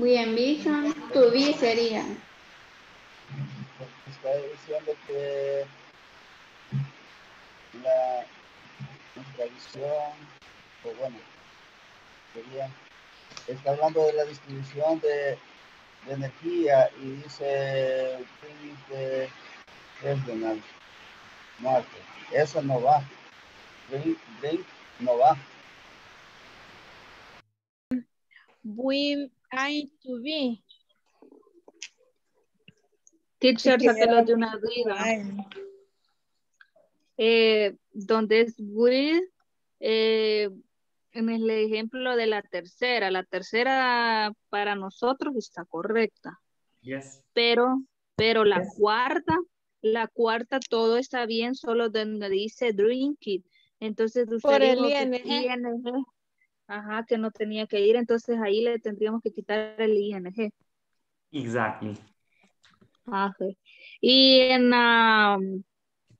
We envision to be sería. Está diciendo que la nuestra visión, o bueno, sería, está hablando de la distribución de, de energía y dice de regional market. Eso no va. Drink, drink no va. We I to be. Teacher, sáquelo de una duda. Eh, donde es will, eh, en el ejemplo de la tercera, la tercera para nosotros está correcta, Yes. pero, pero la Yes. cuarta, la cuarta todo está bien, solo donde dice drink it. Entonces usted Por el ING. Ajá, que no tenía que ir, entonces ahí le tendríamos que quitar el ING. Exactly. Ah, ok. Y en la,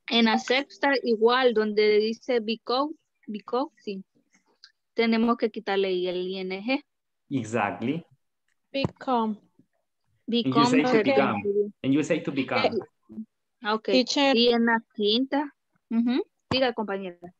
en la sexta igual, donde dice because, because, sí. Tenemos que quitarle el ING. Exactly. become. And you Become say to become. And you say to become. Ah, ok. Teacher, Y en la quinta, ujú, diga compañera.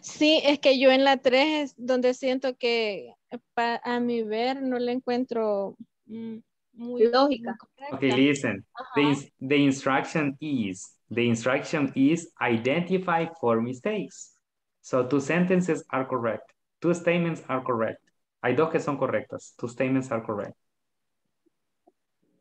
Sí, es que yo en la 3 es donde siento que pa- a mi ver no le encuentro mm, muy Lógica. correcta. Okay, listen. The, the instruction is, the instruction is identify four mistakes. So two sentences are correct. Two statements are correct. Hay dos que son correctas. Two statements are correct.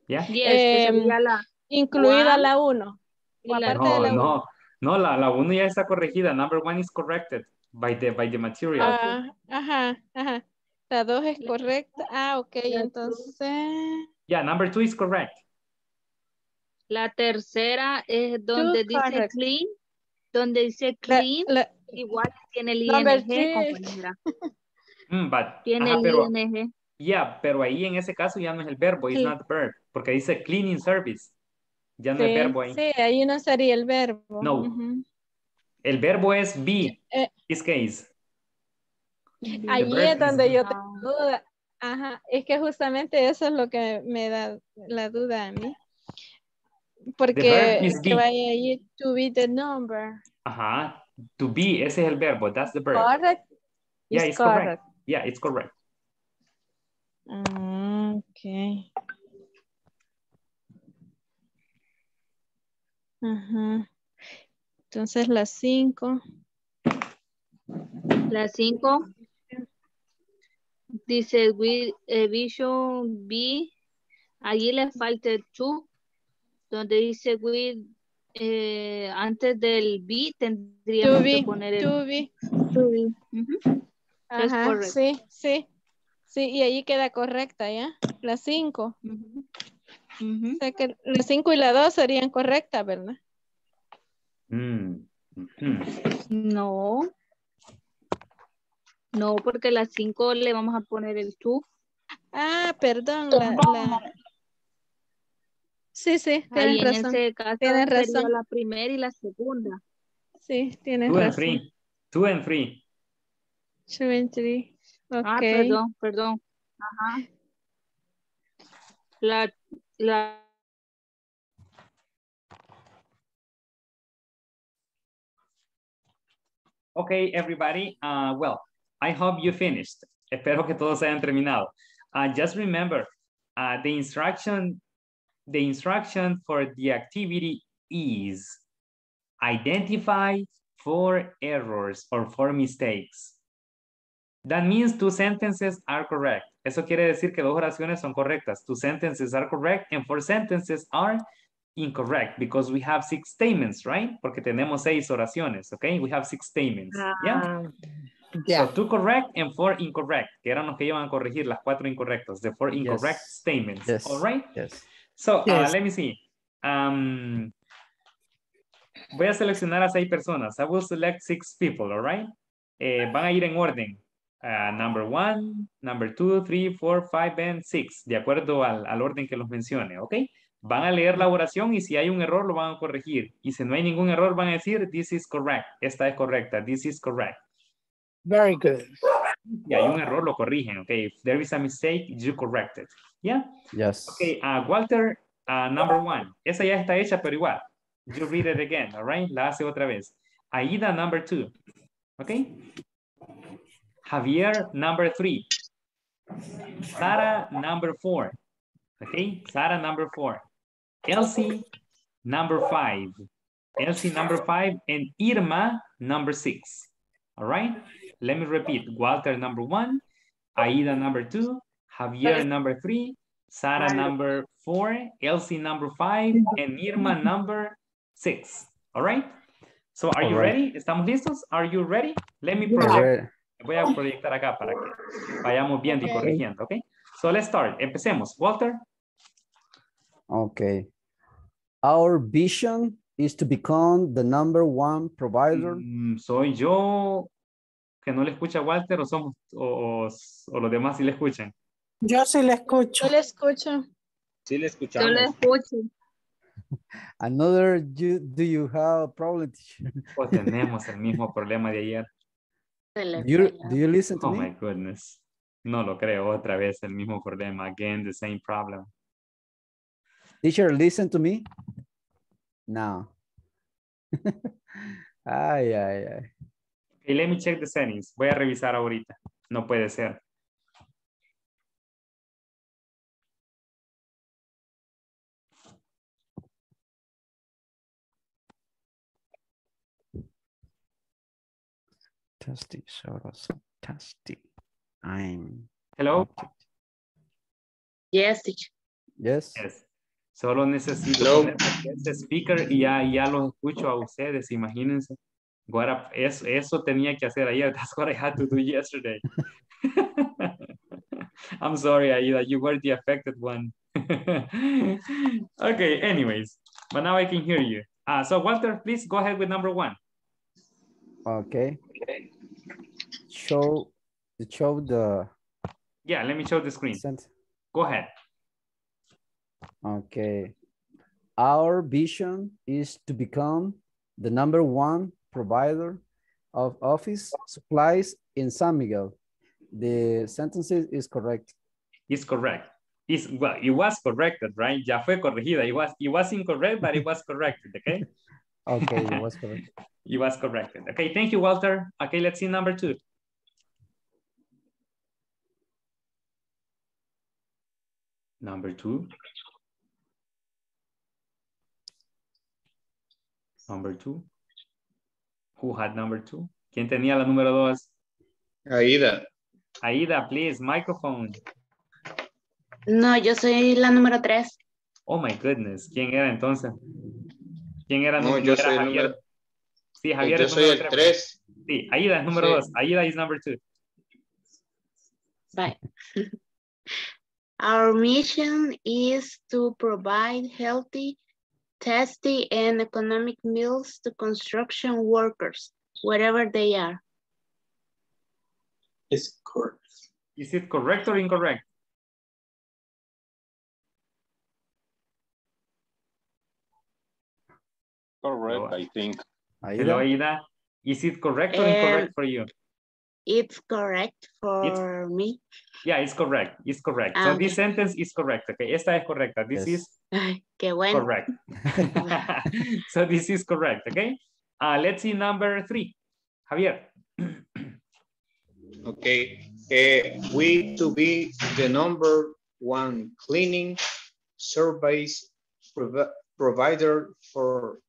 Yeah? Yes, sería la, Incluida la 1. y la- aparte de No, la no, no, la, la uno ya está corregida. Number one is corrected by the, by the material. Ah, ajá, ajá. La 2 es correcta. Ah, ok, La entonces. Yeah, number two is correct. la tercera es donde dice correct. clean, donde dice clean, la- igual tiene el ING. Mm, but, Tiene ajá, el pero, ING. yeah, pero ahí en ese caso ya no es el verbo, it's Sí. not the verb, porque dice cleaning service. Ya no es sí, verbo ahí. sí, ahí no sería el verbo. No. Ujú. El verbo es be, Eh, this case. Allí verb es donde yo tengo duda. Ajá, es que justamente eso es lo que me da la duda a mí. Porque que vaya ahí to be the number. Ajá, to be, ese es el verbo, that's the verb. Correct. Yeah, Is it's correct. Yeah, it's correct. Ah, ok. Ajá. Entonces las cinco. La 5 dice we, eh, vision B, allí le falta el to, donde dice we, eh, antes del B tendríamos To que be, poner el to be. to be. Ujú. Es Ajá, sí, sí. Sí, y ahí queda correcta, ¿ya? Las cinco. Ujú. O sea que las cinco y la dos serían correctas, ¿verdad? Mm, mhm. No. No, porque las 5 le vamos a poner el to. Ah, perdón, la, la- Sí, sí, Ahí tienes en razón. ese caso Tienes razón. la primera y la segunda. Sí, tienes Two and razón. three. Two and three. Two and three. Ah, Ok. perdón, perdón. Ajá. La, la, Okay, everybody. Uh, well, I hope you finished. Espero que todos hayan terminado. Uh, just remember, uh, the instruction, the instruction for the activity is identify four errors or four mistakes. That means two sentences are correct. Eso quiere decir que dos oraciones son correctas. Two sentences are correct and four sentences are incorrect because we have six statements, right? Porque tenemos seis oraciones, okay? We have six statements, yeah? Yeah. So two correct and four incorrect, que eran los que iban a corregir las cuatro incorrectas, the four incorrect Yes. statements, Yes. all right? Yes. So, uh, let me see. Um, voy a seleccionar a seis personas. I will select six people, all right? Eh, van a ir en orden. Uh, number one, number two, three, four, five, and six, de acuerdo al, al orden que los mencione, ¿ok? Van a leer la oración y si hay un error lo van a corregir. Y si no hay ningún error van a decir, this is correct, esta es correcta, this is correct. Very good. Si hay un error, lo corrigen, okay? If there is a mistake, you correct it. Yeah? Yes. Okay, uh, Walter, uh, number one. Esa ya está hecha, pero igual. You read it again, all right? La hace otra vez. Aida, number two. Okay? Javier, number three. Sara, number four. Okay? Sara, number four. Elsie, number five. Elsie, number five. And Irma, number six. All right? Let me repeat. Walter, number one. Aida, number two. Javier, number three. Sara, number four. Elsie, number five. And Irma, number six. All right? So are you All right. ready? ¿Estamos listos? Are you ready? Let me All project. Voy a proyectar acá para que vayamos viendo y corrigiendo, ¿ok? So let's start. Empecemos. Walter, Okay. Our vision is to become the number one provider. mm, ¿soy yo que no le escucha a Walter o somos o, o- o los demás sí le escuchan? Yo sí le escucho. Yo le escucho. Sí le Yo escuchamos. le escucho. Another, you, do you have a problem? O tenemos el mismo problema de ayer. You, do you listen to Oh my goodness. No lo creo, otra vez el mismo problema. Again, the same problem. Teacher, listen to me. No. ay, ay, ay. Okay, let me check the settings. Voy a revisar ahorita. No puede ser. Tasty, sabroso, tasty. I'm. Hello? Yes, teacher. Yes. Yes. Solo necesito Hello. poner este speaker y ya, ya los escucho a ustedes, imagínense. What a- eso, eso tenía que hacer ayer. That's what I had to do yesterday. I'm sorry, Aida, you were the affected one. okay, anyways, but now I can hear you. Uh, so Walter, please go ahead with number one. Okay. Show, show the Yeah, let me show the screen. sent. Go ahead. Okay. Our vision is to become the number one provider of office supplies in San Miguel. The sentence is correct. It's correct. It's, well, it was corrected, right? Ya fue corregida. It was, it was incorrect, but it was corrected, okay? Okay, it was correct. It was corrected. Okay, thank you, Walter. Okay, let's see number two. Number two. Number two. Who had number two? ¿Quién tenía la número dos? Aida. Aida, please, microphone. No, yo soy la número tres. Oh my goodness, ¿quién era entonces? ¿Quién era? No, yo era soy Javier? número. Sí, Javier Yo es soy número el tres. 3. Sí, Aida es número Sí. dos. Aida is number two. Bye. Our mission is to provide healthy, tasty, and economic meals to construction workers, wherever they are. Es correcto. Is it correct or incorrect? Correct, I think. Hello, Aida? Aida. Is it correct or Um, incorrect for you? It's correct for me. Yeah, it's correct. It's correct. So Ah, this sentence is correct. Okay, esta es correcta. This Yes. is Ay, qué bueno. correct. so this is correct. Okay. Uh, let's see number three. Javier. Okay, eh, we to be the number one cleaning service provi- provider for,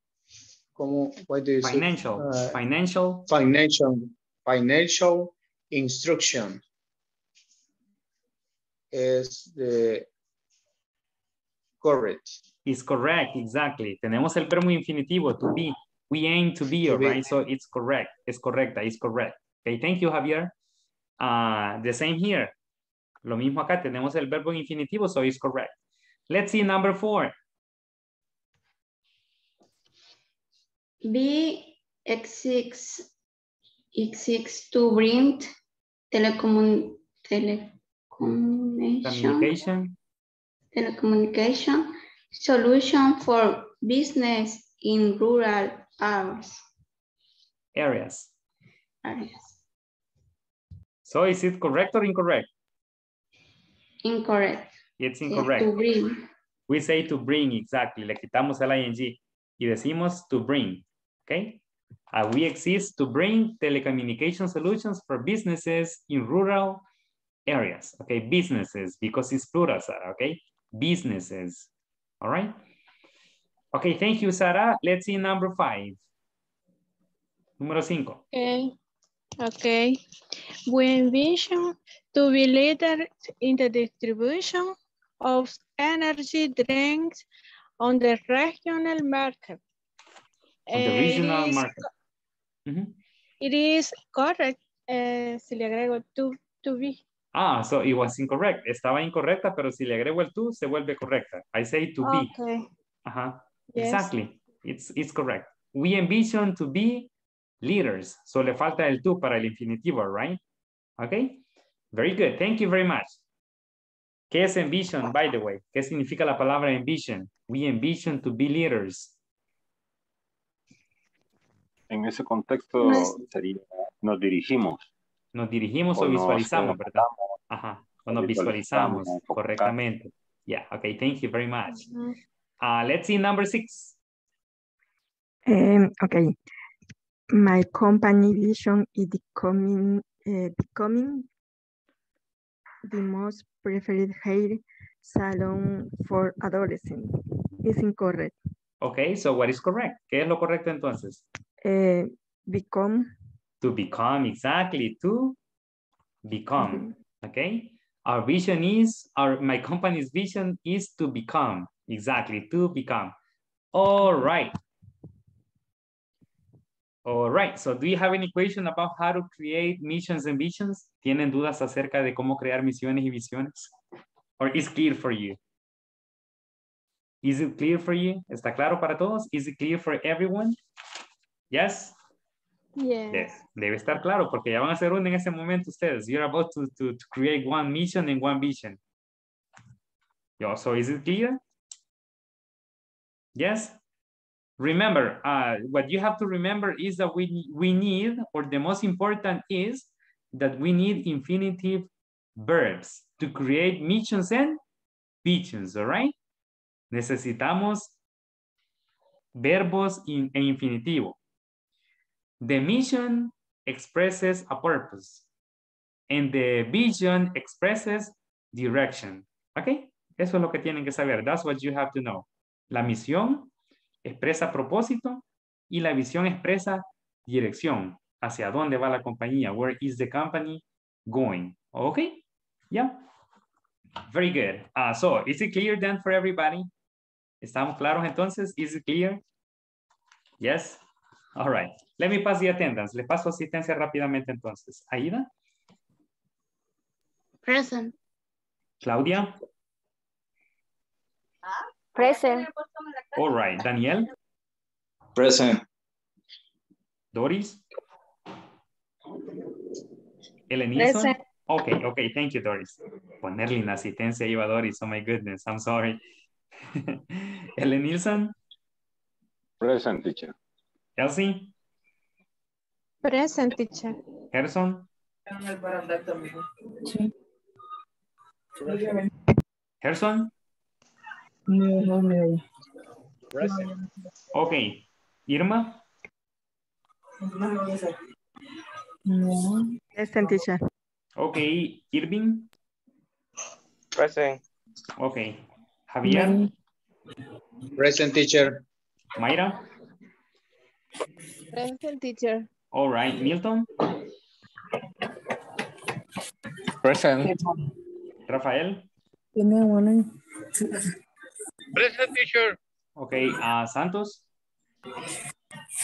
como, what do you say? Financial. Uh, Financial. Financial, financial instruction. Is the correct. is correct, exactly. Tenemos el verbo infinitivo, to be. We aim to be, To all be. right? So it's correct. It's correcta, it's correct. Okay, thank you, Javier. Uh, the same here. Lo mismo acá, tenemos el verbo infinitivo, so it's correct. Let's see number four. B X6 X6 to bring telecommun telecommunication Communication. telecommunication solution for business in rural areas. Areas. areas. So is it correct or incorrect? Incorrect. It's incorrect. to bring. We say to bring, exactly. Le quitamos el ing y decimos to bring, okay? Uh, we exist to bring telecommunication solutions for businesses in rural areas, okay? Businesses, because it's plural, Sarah, okay? Businesses, all right? Okay, thank you, Sarah. Let's see number five. Número cinco. Okay. Okay. We envision to be leader in the distribution of energy drinks on the regional market. On the regional it It is correct. eh, si le agrego to, to be. Ah, so it was incorrect. Estaba incorrecta, pero si le agrego el to, se vuelve correcta. I say to be. Okay. Ajá. Yes. Exactly. It's, it's correct. We envision to be leaders. So le falta el to para el infinitivo, right? Okay. Very good. Thank you very much. ¿Qué es envision, by the way? ¿Qué significa la palabra envision? We envision to be leaders. En ese contexto sería, nos dirigimos. Nos dirigimos o, O nos visualizamos, ¿verdad? Ajá. O nos Nos visualizamos correctamente. Yeah. Okay. Thank you very much. Uh, let's see number six. Um, okay. My company vision is becoming uh, becoming the most preferred hair salon for adolescents. Is incorrect. Okay. So what is correct? ¿Qué es lo correcto entonces? Uh, become To become, exactly, to become, okay? Our vision is, our my company's vision is to become, exactly, to become. All right. All right, so do you have any question about how to create missions and visions? ¿Tienen dudas acerca de cómo crear misiones y visiones? Or is clear for you? Is it clear for you? ¿Está claro para todos? Is it clear for everyone? Yes? Yes. Yes, debe estar claro porque ya van a hacer uno en ese momento ustedes. You're about to, to, to create one mission and one vision. Yo, so is it clear? Yes? Remember, uh, what you have to remember is that we, we need, or the most important is that we need infinitive verbs to create missions and visions, all right? Necesitamos verbos in, en infinitivo. The mission expresses a purpose and the vision expresses direction. ¿Ok? Eso es lo que tienen que saber. That's what you have to know. La misión expresa propósito y la visión expresa dirección. Hacia dónde va la compañía. Where is the company going? ¿Ok? Yeah. Very good. Uh, so, is it clear then for everybody? ¿Estamos claros entonces? Is it clear? Yes? All right. Let me pass the attendance. Le paso asistencia rápidamente entonces. Aida, Present. Claudia, Present. all right. Daniel, Present. Doris. Present. Okay, okay. Thank you, Doris. Ponerle en asistencia iba Doris. Oh my goodness. I'm sorry. Elenilson, Present, teacher. Elsie, Present teacher. Gerson, Gerson. Present. Okay. Irma, Present teacher. okay. Irving, Present. okay. Javier, Present teacher. Mayra, Present teacher. all right. Milton, Present. Rafael, Present teacher. okay. Uh, Santos,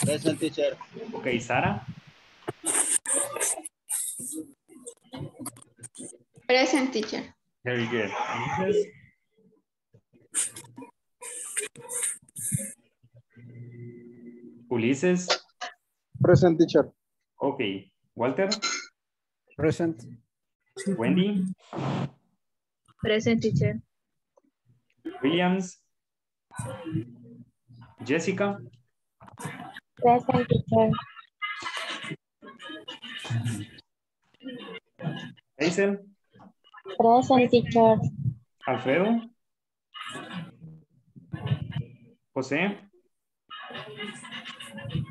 Present teacher. okay. Sara, Present teacher. very good. Ulises, Present teacher. okay. Walter, Present. Wendy, Present teacher. Williams, Jessica, Present teacher. Hazel, Present teacher. Alfredo, José,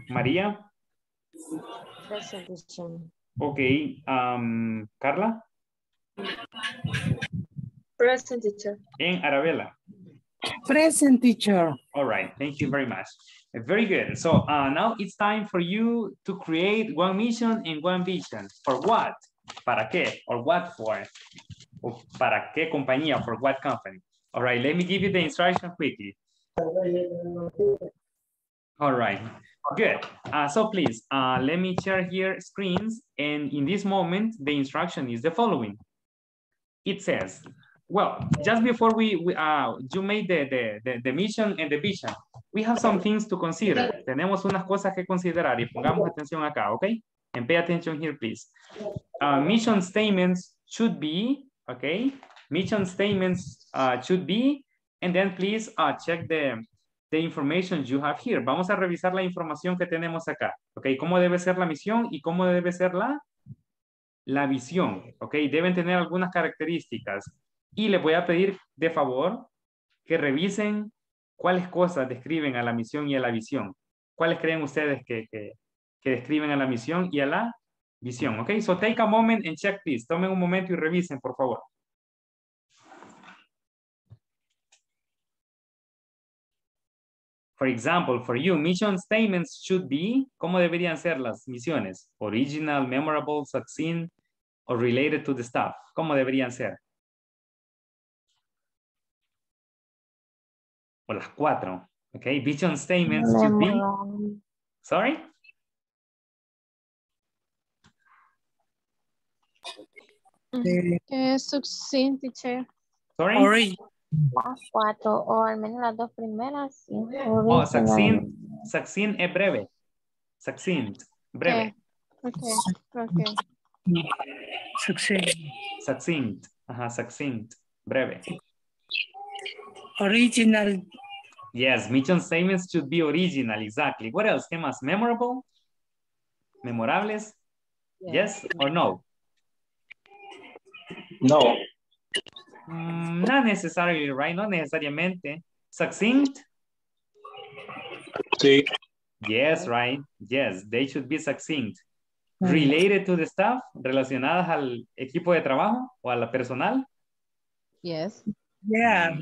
María, Present teacher. ok, um, Carla, Present teacher. and Arabella. Present teacher. All right, thank you very much. Very good. So uh, now it's time for you to create one mission and one vision. For what? ¿Para qué? Or what for? O ¿Para qué compañía? For what company? All right, let me give you the instruction quickly. All right, good. Uh, so please, uh, let me share here screens. And in this moment, the instruction is the following. It says, well, just before we, we uh, you made the, the, the, the mission and the vision, we have some things to consider. Tenemos unas cosas que considerar y pongamos atención acá, okay? And pay attention here, please. Uh, mission statements should be, okay? Mission statements uh, should be, and then please uh, check the, the information you have here. Vamos a revisar la información que tenemos acá, okay? Cómo debe ser la misión y cómo debe ser la, la visión, okay? Deben tener algunas características. Y les voy a pedir de favor que revisen cuáles cosas describen a la misión y a la visión. ¿Cuáles creen ustedes que, que, que describen a la misión y a la visión? Ok, so take a moment and check this. Tomen un momento y revisen, por favor. For example, for you, mission statements should be, ¿cómo deberían ser las misiones? Original, memorable, succinct, or related to the staff. ¿Cómo deberían ser? O las cuatro. Okay, vision statements should be. Sorry? Eh, succinct teacher. Sorry? Las cuatro, o al menos las dos primeras. sí. Oh, succinct, succinct es breve. Succinct, breve. Okay, okay. Succinct. Succinct, ajá, succinct, breve. Original. Yes, mission statements should be original, exactly. What else? ¿Qué más? Memorable? Memorables? Yes, or no? No. Mm, not necessarily, right? Not necesariamente. Succinct? Sí. Yes, right. Yes, they should be succinct. Related to the staff, relacionadas al equipo de trabajo o a la personal. Yes. Yeah,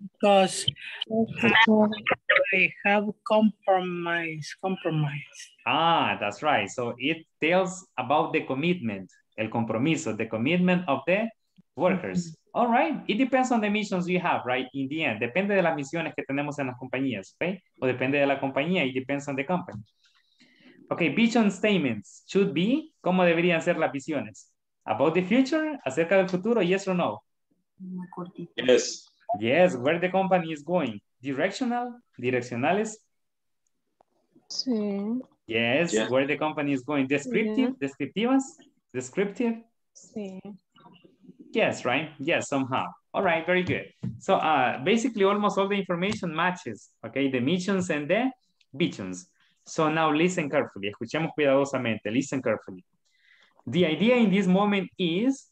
because I have compromise, compromise. Ah, that's right. So it tells about the commitment, el compromiso, the commitment of the workers. All right. It depends on the missions you have, right? In the end, depende de las misiones que tenemos en las compañías, ¿ok? O depende de la compañía, it depends on the company. Okay, vision statements should be, ¿cómo deberían ser las visiones? About the future, acerca del futuro, yes or no? Yes. Yes, where the company is going. Directional, direccionales. Sí, Yes, Yeah. where the company is going. Descriptive, descriptivas, descriptive. sí. Yes, right? Yes, somehow. All right, very good. So uh, basically almost all the information matches, okay? The missions and the visions. So now listen carefully. Escuchemos cuidadosamente. Listen carefully. The idea in this moment is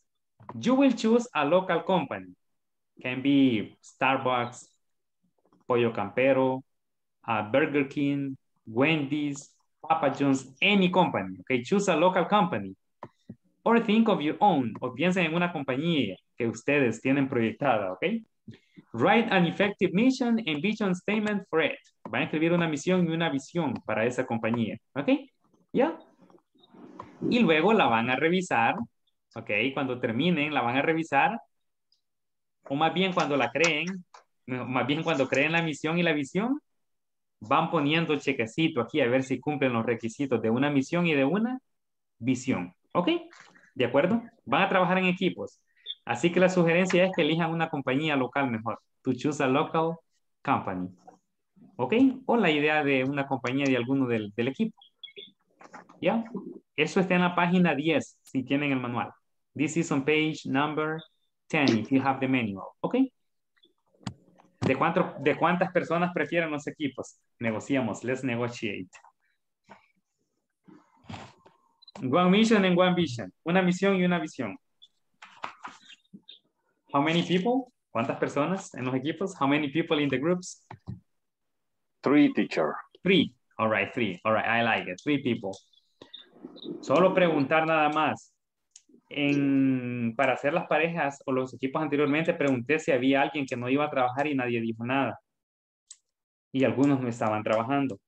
you will choose a local company. Can be Starbucks, Pollo Campero, uh, Burger King, Wendy's, Papa John's, any company. Okay, choose a local company. Or think of your own, o piensen en una compañía que ustedes tienen proyectada, ¿ok? Write an effective mission and vision statement for it. Van a escribir una misión y una visión para esa compañía, ¿ok? ¿Ya? Y luego la van a revisar, ¿ok? Cuando terminen, la van a revisar, o más bien cuando la creen, más bien cuando creen la misión y la visión, van poniendo chequecito aquí a ver si cumplen los requisitos de una misión y de una visión, ¿ok? ¿De acuerdo? Van a trabajar en equipos. Así que la sugerencia es que elijan una compañía local mejor. To choose a local company. ¿Ok? O la idea de una compañía de alguno del, del equipo. ¿Ya? Eso está en la página 10, si tienen el manual. This is on page number 10, if you have the manual. ¿Ok? ¿De, cuánto, ¿De cuántas personas prefieren los equipos? Negociamos. Let's negotiate. One mission and one vision. Una misión y una visión. How many people? ¿Cuántas personas en los equipos? How many people in the groups? Three, teacher. Three. All right, three. All right, I like it. Three people. Solo preguntar nada más. En, para hacer las parejas o los equipos anteriormente, pregunté si había alguien que no iba a trabajar y nadie dijo nada. Y algunos no estaban trabajando.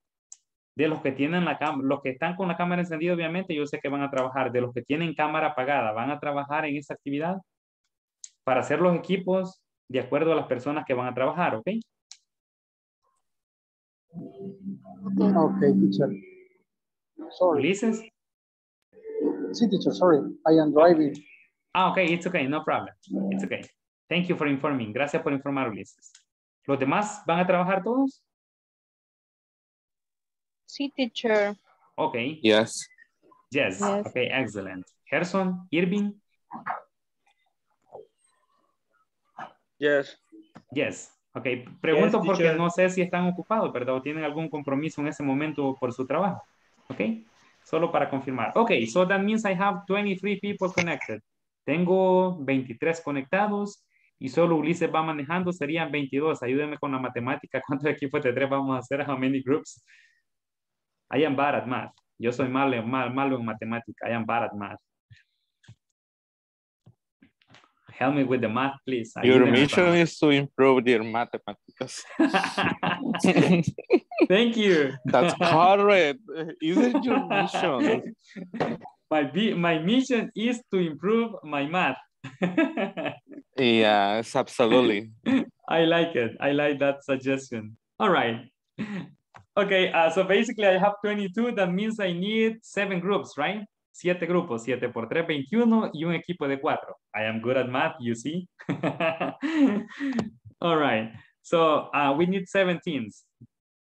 De los que tienen la cámara, los que están con la cámara encendida, obviamente, yo sé que van a trabajar. De los que tienen cámara apagada, ¿van a trabajar en esta actividad? Para hacer los equipos de acuerdo a las personas que van a trabajar, ¿ok? Okay, teacher. Sorry. Ulises? Sí, teacher, sorry. I am driving. Ah, ok, it's okay, no problem. It's okay. Thank you for informing. Gracias por informar, Ulises. ¿Los demás van a trabajar todos? Sí, teacher. Ok. Yes. Yes. Yes. Okay, excellent. Gerson, Irving? Yes. Yes. Ok, pregunto Yes, porque teacher. no sé si están ocupados, ¿verdad? O tienen algún compromiso en ese momento por su trabajo. Ok, solo para confirmar. Ok, so that means I have 23 people connected. Tengo 23 conectados y solo Ulises va manejando, serían 22. Ayúdenme con la matemática. ¿Cuántos equipos de tres vamos a hacer? How many groups? I am bad at math. Yo soy malo, mal- malo en matemática. I am bad at math. Help me with the math, please. Your mission con- is to improve your mathematics. Thank you. That's correct. Isn't your mission? My, my mission is to improve my math. Yes, absolutely. I like it. I like that suggestion. All right. Okay, uh, so basically I have 22. That means I need seven groups, right? Siete grupos. Siete por tres, 21 y un equipo de cuatro. I am good at math, you see? All right. So uh, we need seven teams.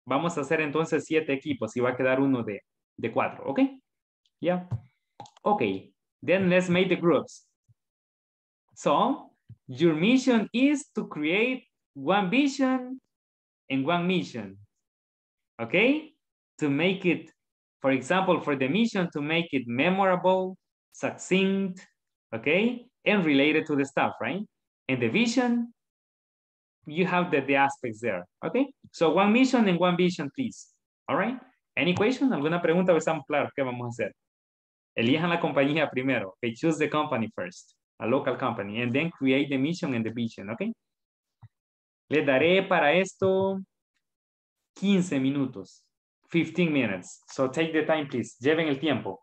Vamos a hacer entonces siete equipos y va a quedar uno de, de cuatro, ¿ok? Yeah. Okay, then let's make the groups. So, your mission is to create one vision and one mission. Okay? To make it, for example, for the mission, to make it memorable, succinct, okay? And related to the stuff, right? And the vision, you have the, the aspects there, okay? So one mission and one vision, please. All right? Any question? ¿Alguna pregunta o estamos claros? ¿Qué vamos a hacer? Elijan la compañía primero. Okay, choose the company first, a local company, and then create the mission and the vision, okay? Le daré para esto 15 minutos, 15 minutes. So take the time, please. Lleven el tiempo.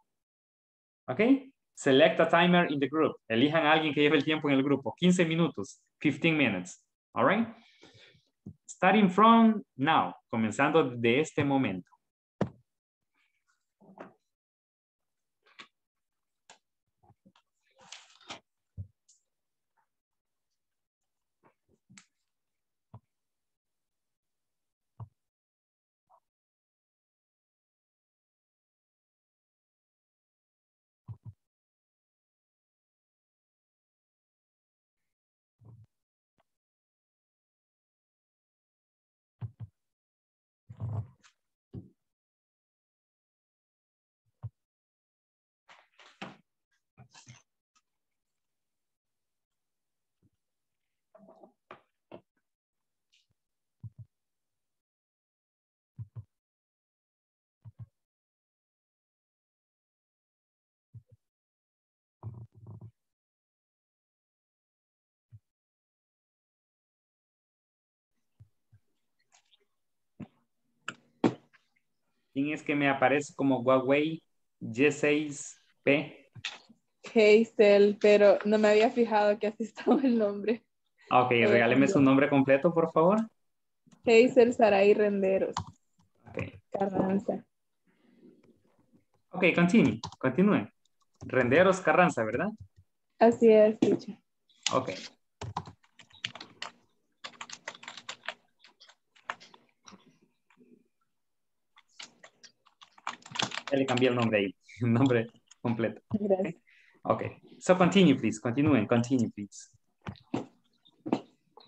Okay? Select a timer in the group. Elijan a alguien que lleve el tiempo en el grupo. 15 minutos, 15 minutes. All right? Starting from now, comenzando de este momento. ¿Quién es que me aparece como Huawei G6P? Hazel, pero no me había fijado que así estaba el nombre. Ok, regáleme su nombre completo, por favor. Hazel Saray Renderos. Ok. Carranza. Ok, continue, continúe. Renderos Carranza, ¿verdad? Así es, teacher. Ok. Ya le cambié el nombre ahí, el nombre completo. Gracias. Ok, so continue, please, continúen, continue, please.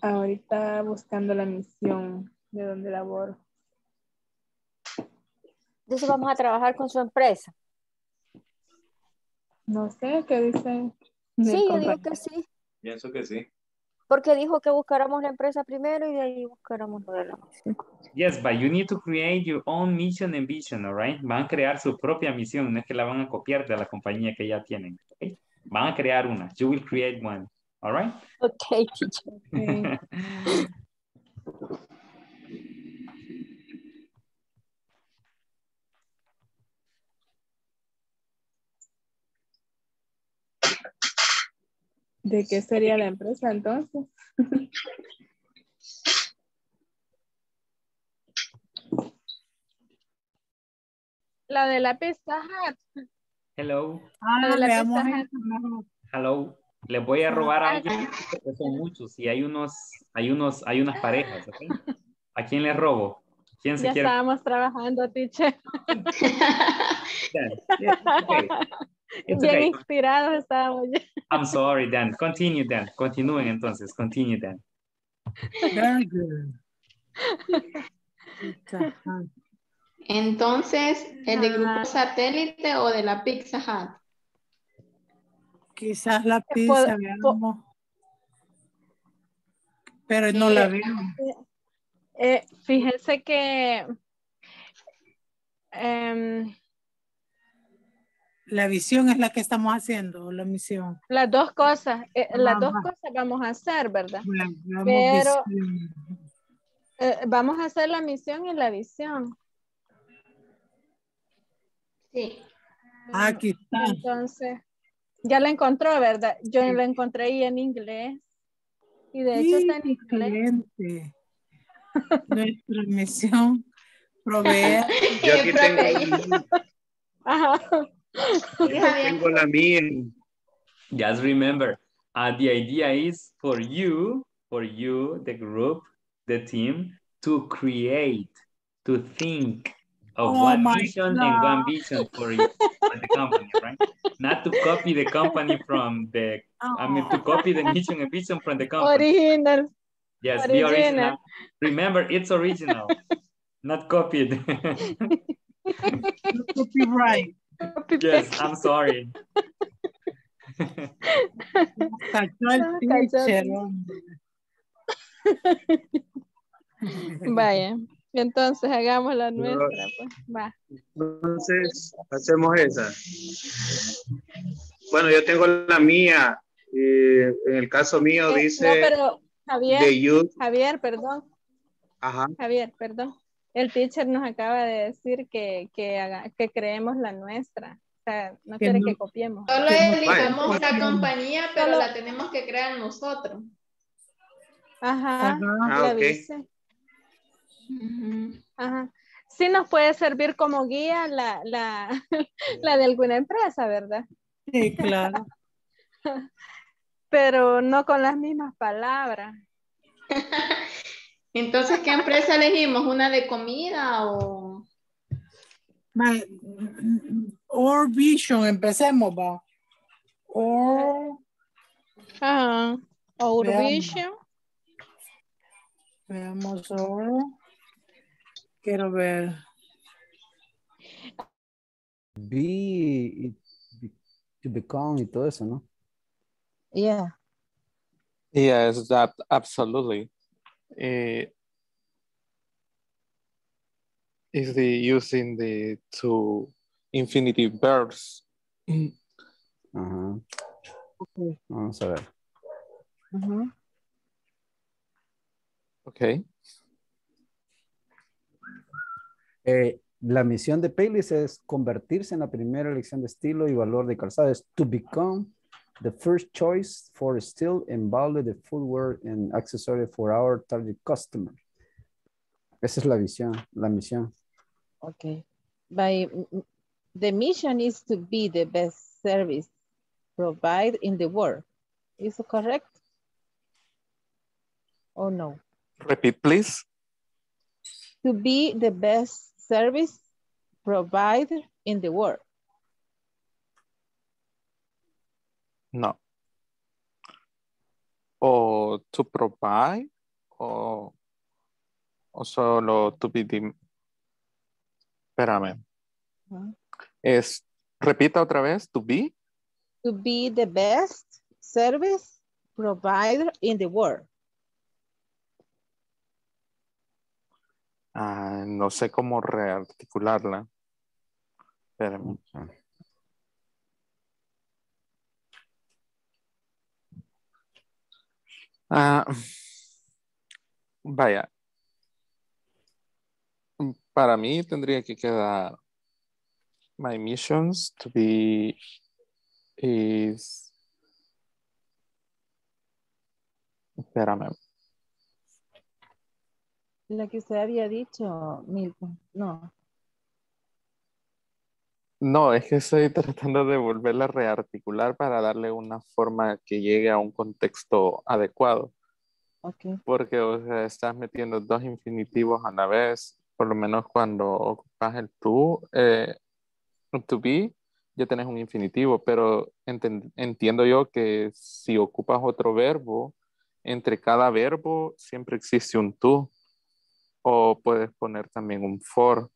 Ahorita buscando la misión de donde laboro. Entonces vamos a trabajar con su empresa. No sé qué dice. Sí, yo digo que sí. Pienso que sí. Porque dijo que buscáramos la empresa primero y de ahí buscáramos lo de la misión. Yes, but you need to create your own mission and vision, all right? Van a crear su propia misión, no es que la van a copiar de la compañía que ya tienen, ¿ok? Van a crear una. You will create one, all right? Ok, teacher. ¿De qué sería la empresa entonces? La de la Pizza Hut. Hello, Ah, La de la Pizza Hut. mejor. hello. Les voy a robar a alguien, porque son muchos y hay unos, hay unos, hay unas parejas, ¿ok? ¿A quién les robo? ¿Quién se Ya quiere? estábamos trabajando, teacher. Dan, it's okay. It's Bien okay. inspirados estábamos ya. I'm sorry, Dan. Continue, Dan. Continúen entonces. Continue, Dan. Very good. Entonces, ¿el de grupo satélite o de la Pizza Hut? Quizás la pizza, po-. Pero no la veo. Eh, fíjense que em, La visión es la que estamos haciendo, la misión. las dos cosas, eh, las dos cosas vamos a hacer, ¿verdad? La- Pero-. Eh, vamos a hacer la misión y la visión. Sí. Ah, Aquí está. Entonces, ya la encontró, ¿verdad? Yo la encontré ahí en inglés. Y de hecho está en inglés. excelente. Nuestra misión, proveer. Yo aquí tengo, Ajá. Tengo la mía. Just remember, uh, the idea is for you, for you, the group, the team, to create, to think of Oh one my vision and one vision for, you, for the company, right? Not to copy the company from the, I mean, to copy the mission and vision from the company. Original. Yes, be original. original. Remember, it's original, not copied. Copyright. Yes, I'm sorry. Vaya. Entonces hagamos la nuestra, pues. Va. Entonces, hacemos esa. Bueno, yo tengo la mía. y en el caso mío Eh, dice no, pero Javier. Javier, perdón. Ajá. Javier, perdón. El teacher nos acaba de decir que, que, haga- que creemos la nuestra. O sea, no Que quiere no- que copiemos. Solo no elijamos la compañía, pero Solo- la tenemos que crear nosotros. Ajá, Ajá. Ah, la ok. dice. Ajá. Sí nos puede servir como guía la, la, la de alguna empresa, ¿verdad? Sí, claro. Pero no con las mismas palabras. Entonces, ¿qué empresa elegimos? ¿Una de comida o...? My, or vision, empecemos, va. Or, Ajá. Our Veamos. vision. veamos, or. Quiero ver. Be, be- to become y todo eso, ¿no? Yeah. Yes, that absolutely. Eh, is the using the two infinitive verbs. Ajá. Vamos a ver. Okay. Eh, la misión de Payless es convertirse en la primera elección de estilo y valor de calzado. Es to become the first choice for style and value the footwear and accessory for our target customer. Esa es la visión, la misión. Okay. By the mission is to be the best service provided in the world. Is it correct? Or no? Repeat, please. To be the best service provided in the world. No. O to provide o, o solo to be the... Espérame. Es, repita otra vez, to be. To be the best service provider in the world. Ah, no sé cómo rearticularla. Espérame. Ah, vaya. Para mí tendría que quedar my missions to be is espérame. La que usted había dicho, Milton. No. No, es que estoy tratando de volverla a rearticular para darle una forma que llegue a un contexto adecuado. Ok. Porque, o sea, estás metiendo dos infinitivos a la vez, por lo menos cuando ocupas el to, eh, to be, ya tenés un infinitivo, pero entiendo yo que si ocupas otro verbo, entre cada verbo siempre existe un to, o puedes poner también un for,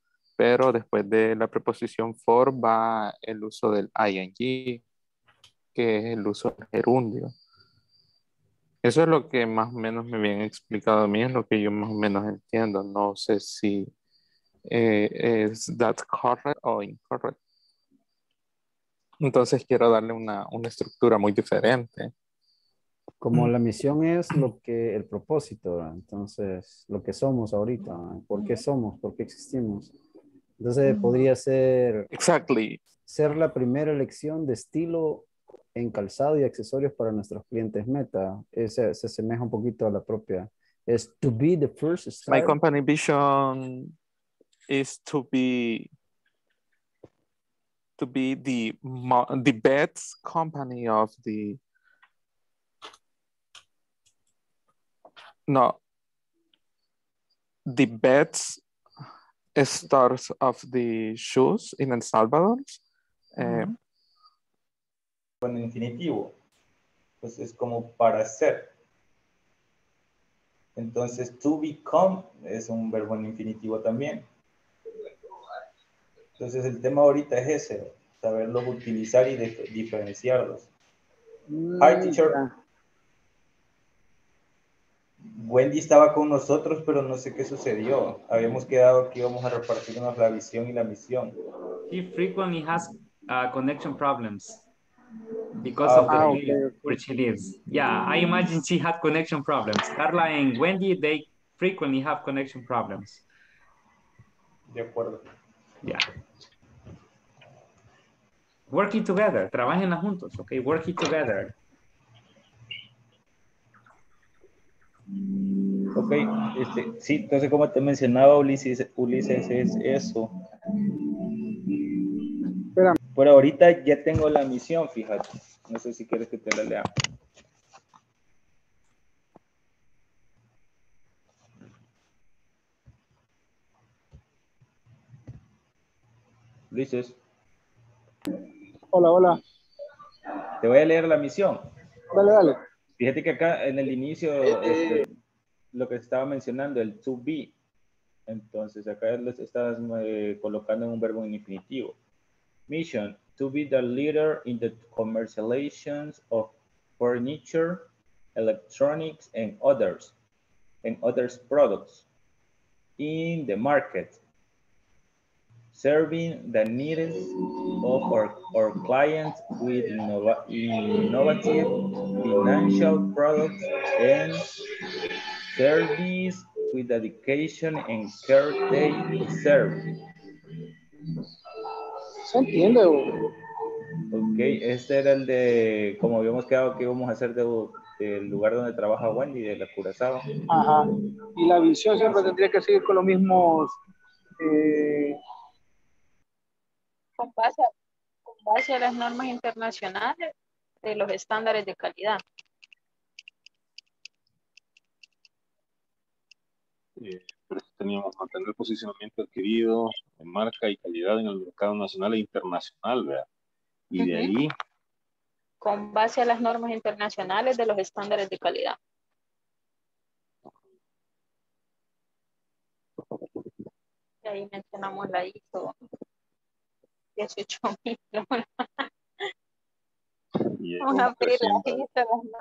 pero después de la preposición for va el uso del ing, que es el uso del gerundio. Eso es lo que más o menos me habían explicado a mí, es lo que yo más o menos entiendo. No sé si eh, es that correct o incorrect. Entonces quiero darle una, una estructura muy diferente. Como la misión es lo que, el propósito, entonces, lo que somos ahorita. ¿por qué somos? ¿Por qué existimos? Entonces, podría ser... Exactly. Ser la primera elección de estilo en calzado y accesorios para nuestros clientes meta. Ese, se asemeja un poquito a la propia. Es to be the first My company vision is to be to be the the best company of the no the best stores of the shoes in El Salvador. Eh, con infinitivo. Pues es como para ser. Entonces, to become es un verbo en infinitivo también. Entonces, el tema ahorita es ese, saberlos utilizar y dif- diferenciarlos. Hi, teacher. Wendy estaba con nosotros, pero no sé qué sucedió. Habíamos quedado que íbamos a repartirnos la visión y la misión. He frequently has uh, connection problems because Ah, of the okay, area where she lives. Yeah, I imagine she had connection problems. Carla and Wendy, they frequently have connection problems. De acuerdo. Yeah. Working together, trabajen juntos, okay? Working together. Ok, este, sí, entonces como te mencionaba Ulises, Ulises es eso. Por ahorita ya tengo la misión, fíjate. No sé si quieres que te la lea. Ulises, Hola, hola. te voy a leer la misión. Dale, dale. Fíjate que acá en el inicio, este, lo que estaba mencionando, el to be, entonces acá lo estás eh, colocando en un verbo en infinitivo. Mission, to be the leader in the commercializations of furniture, electronics, and others, and others products in the market, serving the needs of our, our clients with innova- innovative financial products and service with dedication and care they deserve. Se entiende. Ok, este era el de, como habíamos quedado que íbamos a hacer de- del lugar donde trabaja Wendy, de la Curazao. Ajá. Y la visión siempre tendría que seguir con los mismos. eh, con base, a, con base a las normas internacionales de los estándares de calidad. Eh, por eso teníamos mantener el posicionamiento adquirido en marca y calidad en el mercado nacional e internacional, ¿verdad? Y de Ujú. ahí, Con base a las normas internacionales de los estándares de calidad. Y ahí mencionamos la ISO 18000. y ahí Vamos a como pedir la 300, ISO. ¿no?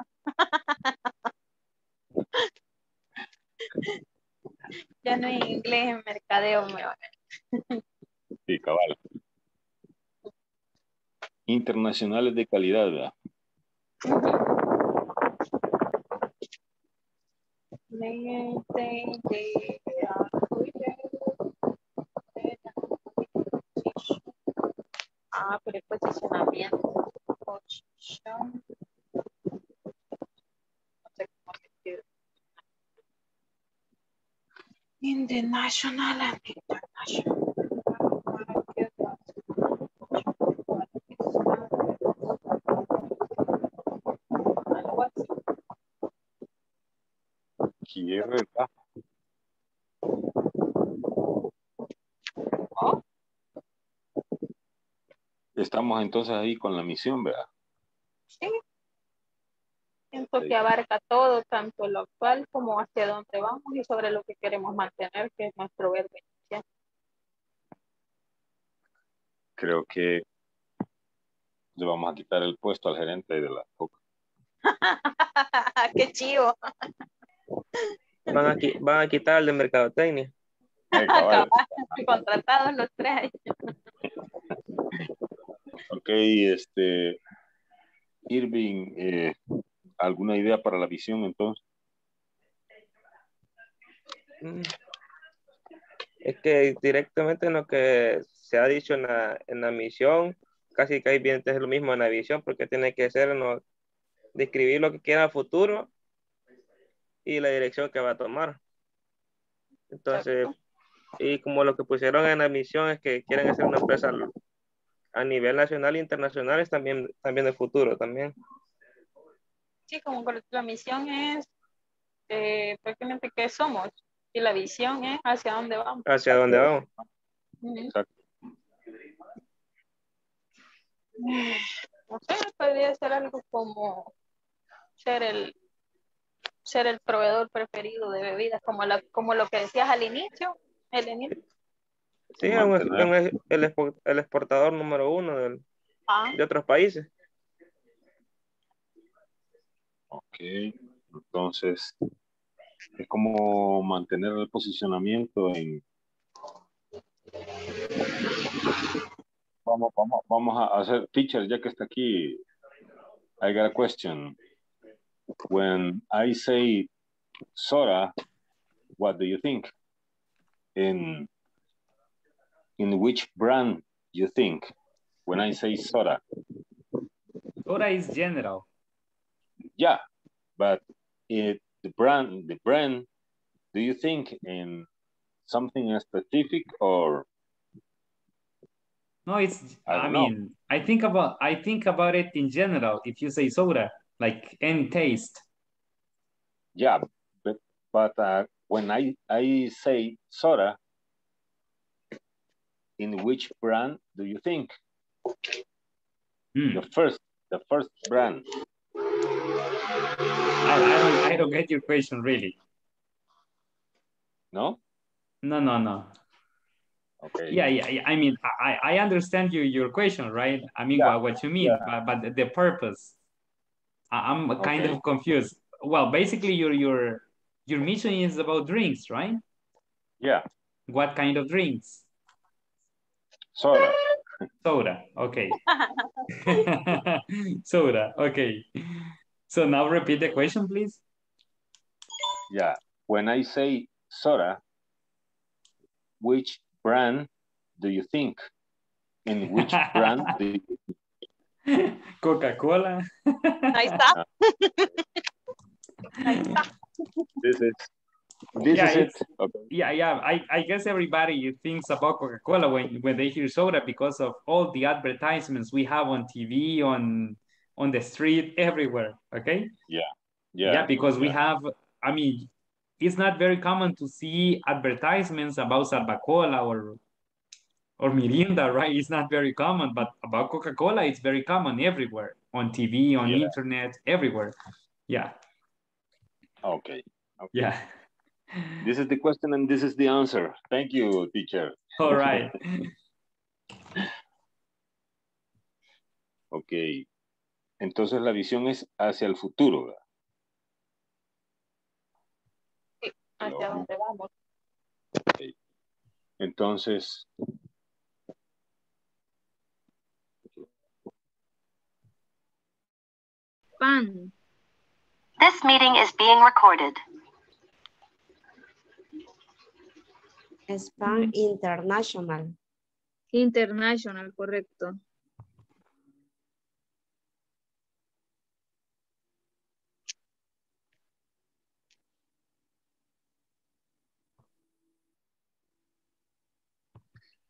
Ya no en inglés, en mercadeo me va. Sí, cabal. Internacionales de calidad, ¿verdad? Ah, pero el posicionamiento. Position. No sé cómo se escribe. In the national and international. Quiero, Estamos entonces ahí con la misión, ¿verdad? Sí. Siento que abarca todo, tanto lo actual como hacia dónde vamos y sobre lo que queremos mantener, que es nuestro verbo inicial. Creo que le vamos a quitar el puesto al gerente de la COCA. ¡Qué chivo! Van a, qui- van a quitar el de mercadotecnia. Contratados los tres. Ok, este, Irving, eh, ¿alguna idea para la visión entonces? Mm. Es que directamente en lo que se ha dicho en la, en la misión, casi que ahí viene es lo mismo en la visión, porque tiene que ser ¿no? describir lo que quiera a futuro y la dirección que va a tomar. Entonces, y como lo que pusieron en la misión es que quieren hacer una empresa a nivel nacional e internacional, es también, también de futuro también. Sí, como la misión es eh, prácticamente qué somos y la visión es hacia dónde vamos. ¿Hacia dónde vamos? Ujú. No sé, podría ser algo como ser el ser el proveedor preferido de bebidas, como, la, como lo que decías al inicio, Elenil. Sí, es un- es un- el, expo- el exportador número uno del- Ah, de otros países. Ok, entonces es como mantener el posicionamiento en... Vamos, vamos, vamos a hacer, teacher, ya que está aquí, I got a question. When I say soda, what do you think? In, in which brand you think? When I say soda, Soda is general. yeah, but it, the brand, the brand, do you think in something specific or No, it's. I I, don't know. mean, I think about. I think about it in general. If you say soda, like any taste. yeah, but but uh, when I I say soda, in which brand do you think? Hmm. The first, the first brand. I, I don't. I don't get your question really. No. No, no, no. Okay. Yeah, yeah, yeah. I mean, I, I understand you, your question, right? I mean, what, what you mean, but, but the- purpose, I'm kind Okay. of confused. Well, basically, your your your mission is about drinks, right? Yeah. What kind of drinks? Soda. Soda. Okay. Soda. Okay. So now repeat the question, please. Yeah. When I say soda, which brand do you think? In which brand do you Coca-Cola. Ahí está. Ah. Ahí está. This is this Yeah, is it. it's- Yeah, yeah. I, I guess everybody thinks about Coca-Cola when, when they hear soda because of all the advertisements we have on TV, on on the street, everywhere. Okay. Yeah. Yeah. Yeah, because we have, I mean, it's not very common to see advertisements about Salvacola or or Mirinda, right? It's not very common, but about Coca-Cola, it's very common everywhere on TV, on Yeah. internet, everywhere. Yeah, Okay. okay. yeah this is the question and this is the answer. Thank you, teacher. All right. ok. Entonces la visión es hacia el futuro. Sí, hacia dónde vamos. Okay. Entonces... This meeting is being recorded. Span International. International, correcto.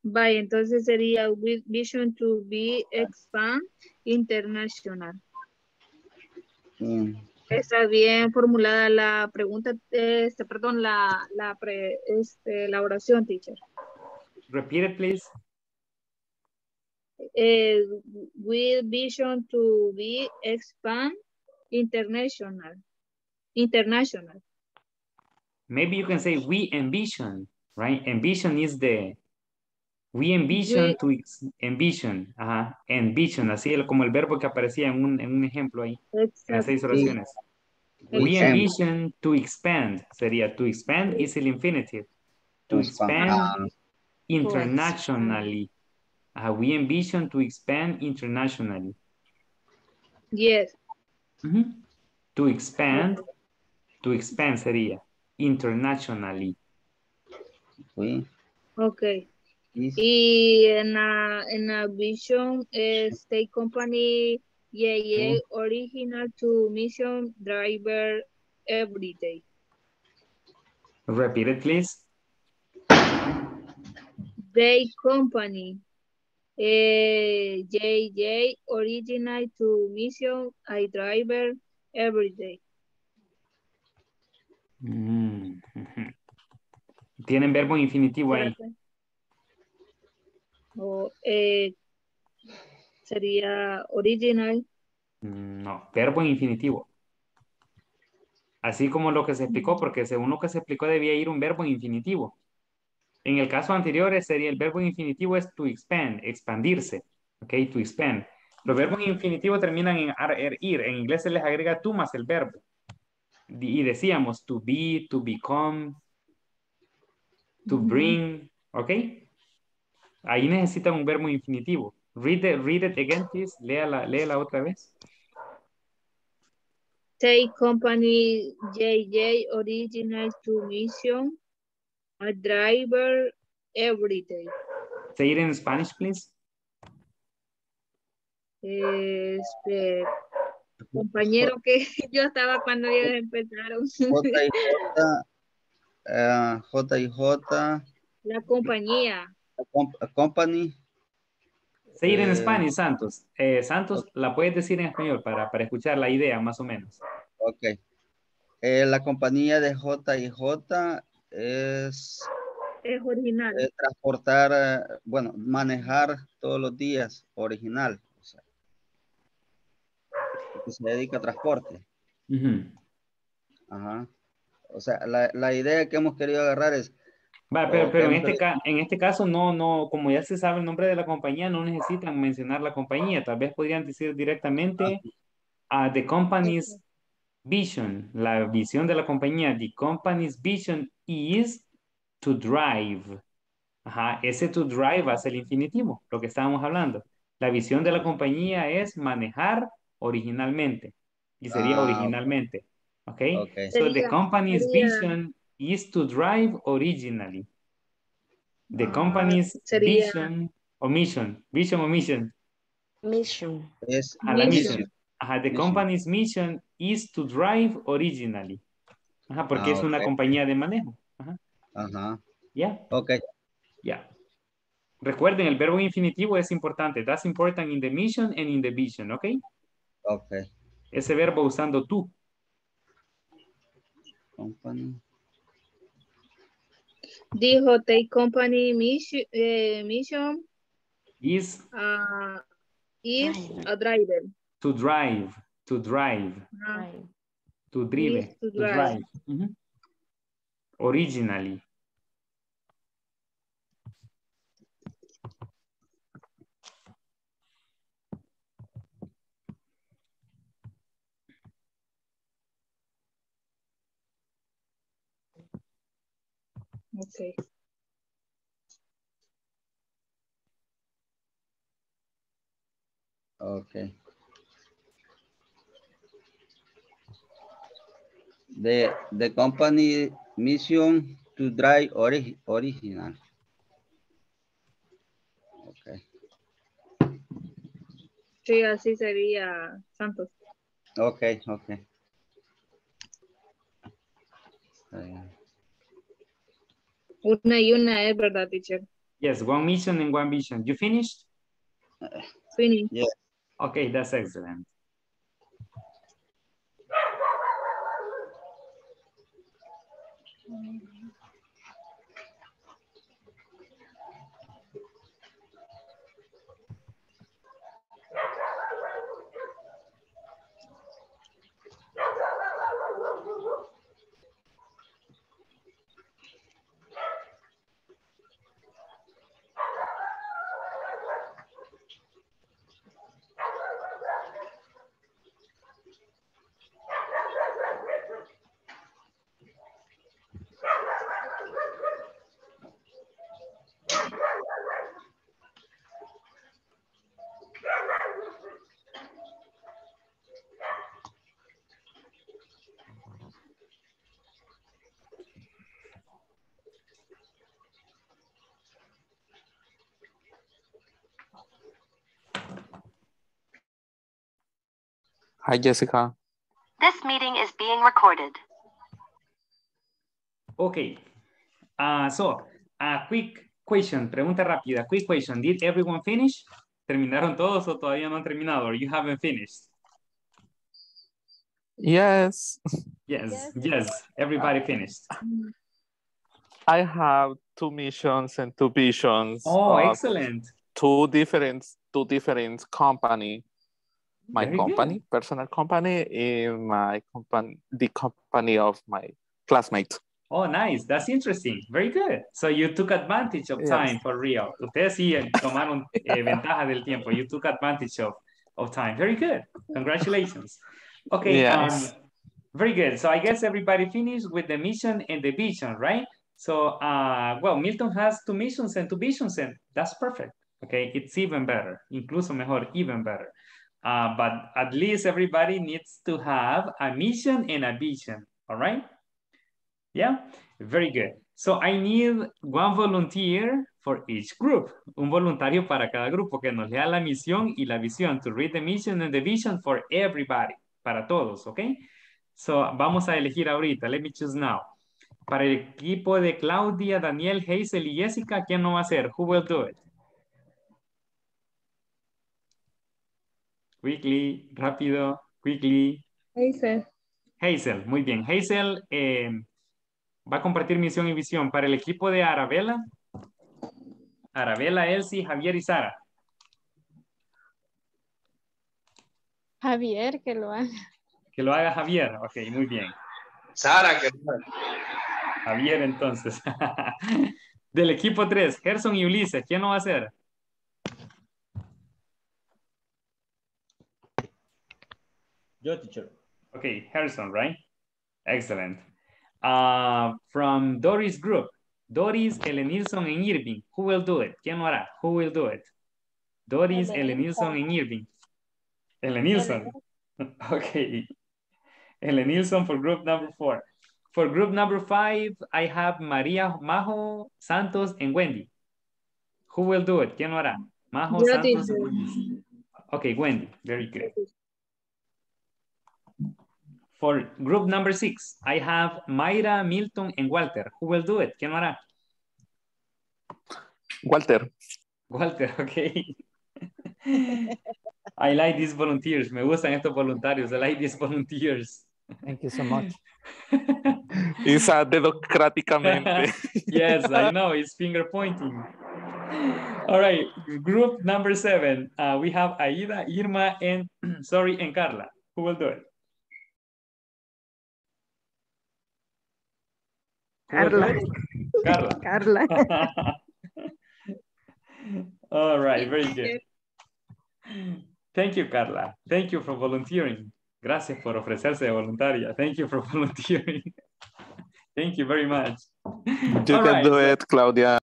Vaya, entonces sería with vision to be expand international. Mm, Está bien formulada la pregunta, este, perdón, la, la, pre- este, la oración, teacher. Repeat it, please. Eh, with vision to be expand international. International. Maybe you can say we envision, right? Envision is the, we envision We- to envision, ajá, envision, así como el verbo que aparecía en un, en un ejemplo ahí, en las seis Exacto. oraciones. We envision to expand, sería to expand is el infinitive. To expand Ah, internationally. We envision to expand internationally. Yes. To expand, to expand sería internationally. Okay. Is Y en la, en la vision, State Company, yeah, yeah, original to mission driver every day. Repeat it, please. They Company, eh, JJ, original to mission I driver every day. Mm. Tienen verbo infinitivo ahí. O, eh, sería original. Mm, No, verbo en infinitivo. Así como lo que se explicó, porque según lo que se explicó debía ir un verbo en infinitivo. En el caso anterior eh, sería el verbo en infinitivo es to expand, expandirse. Ok, to expand. Los verbos en infinitivo terminan en ar, er, ir. En inglés se les agrega tú más el verbo. Y decíamos to be, to become, to bring. Ok. Ahí necesitan un verbo infinitivo. Read it, read it again, please. Léala, léala otra vez. State Company, JJ, original to mission I driver every day. Say it in Spanish, please. Este, compañero que yo estaba cuando ellos empezaron. J y J, eh, J y J, La compañía. Comp- company, Say it in Eh, Spanish, Santos. Eh, Santos, la puedes decir en español para, para escuchar la idea, más o menos. ok. Eh, la compañía de J y J es Es original. eh, transportar, eh, bueno, manejar todos los días original, o sea, que se dedica a transporte. Ajá. O sea, la, la idea que hemos querido agarrar es, Va, pero, pero en, este en este caso, no, no, como ya se sabe el nombre de la compañía, no necesitan mencionar la compañía. Tal vez podrían decir directamente a the company's vision, la visión de la compañía. The company's vision is to drive. Ajá, ese to drive hace el infinitivo, lo que estábamos hablando. La visión de la compañía es manejar originalmente. Y sería Ah, originalmente. ¿Ok? ok. So the company's sería- vision is to drive originally. The Ah, company's sería- vision o mission, vision o mission, Mission. es a la Mission. mission. Ajá, the Mission. company's mission is to drive originally. Ajá, porque Ah, es una compañía de manejo. Ajá, Ajá. ya, Ok. ya. Recuerden, el verbo infinitivo es importante. That's important in the mission and in the vision, ¿ok? Ok. Ese verbo usando tú. Company. Dijo hotel Company mission, eh, mission Is ah, is a driver. to drive, to drive, to drive, Is to to drive. drive. Ujú. Originally. Okay. Okay. The, the company mission to drive ori original. Okay. Sí, así sería Santos. Okay, okay. Una y una es verdad, teacher. Yes, one mission and one vision. You finished? Finish. Yeah. Okay, that's excellent. Hi, Jessica. This meeting is being recorded. Okay. Uh, so, a quick question, pregunta rápida, quick question. Did everyone finish? ¿Terminaron todos o todavía no han terminado? Or you haven't finished? Yes. Yes, yes, everybody finished. I have two missions and two visions. Oh, excellent. Two different, two different company. My Very good. company, personal company, and my company, the company of my classmate. Oh, nice. That's interesting. Very good. So you took advantage of Yes. time for real. Ustedes sí tomaron eh, ventaja del tiempo. You took advantage of, of time. Very good. Congratulations. Okay. Yes. Um, very good. So I guess everybody finished with the mission and the vision, right? So, uh, well, Milton has two missions and two visions, and that's perfect. Okay, it's even better. Incluso mejor, even better. Uh, but at least everybody needs to have a mission and a vision. All right. Yeah, very good. So I need one volunteer for each group. Un voluntario para cada grupo que nos lea la misión y la visión. To read the mission and the vision for everybody. Para todos, ¿ok? So vamos a elegir ahorita. Let me choose now. Para el equipo de Claudia, Daniel, Hazel y Jessica, ¿quién no va a ser? Who will do it? Quickly, rápido, quickly. Dice. Hazel, muy bien. Hazel eh, va a compartir misión y visión para el equipo de Arabella. Arabella, Elsie, Javier y Sara. Javier, que lo haga. Que lo haga Javier. Ok, muy bien. Sara, que Javier, entonces. Del equipo 3, Gerson y Ulises, ¿quién lo va a hacer? Yo, teacher. Okay, Harrison, right? Excellent. Uh, from Doris Group, Doris, Elenilson, and Irving. Who will do it? ¿Quién lo hará? Who will do it? Doris, Elenilson, and Irving. Elenilson. Okay. Elenilson for group number four. For group number five, I have Maria, Majo, Santos, and Wendy. Who will do it? ¿Quién lo hará? Majo, Yo, Santos, and Wendy. Okay, Wendy. Very good. For group number six, I have Mayra, Milton, and Walter. Who will do it? ¿Quién lo hará? Walter. Walter, okay. I like these volunteers. Me gustan estos voluntarios. I like these volunteers. Thank you so much. it's a democráticamente. yes, I know. It's finger pointing. All right. Group number seven. Uh, we have Aida, Irma, and sorry, and Carla. Who will do it? Who will do Carla. Carla. Carla. All right, very good. Thank you, Carla. Thank you for volunteering. Gracias por ofrecerse de voluntaria. Thank you for volunteering. Thank you very much. You All can right, do it, Claudia.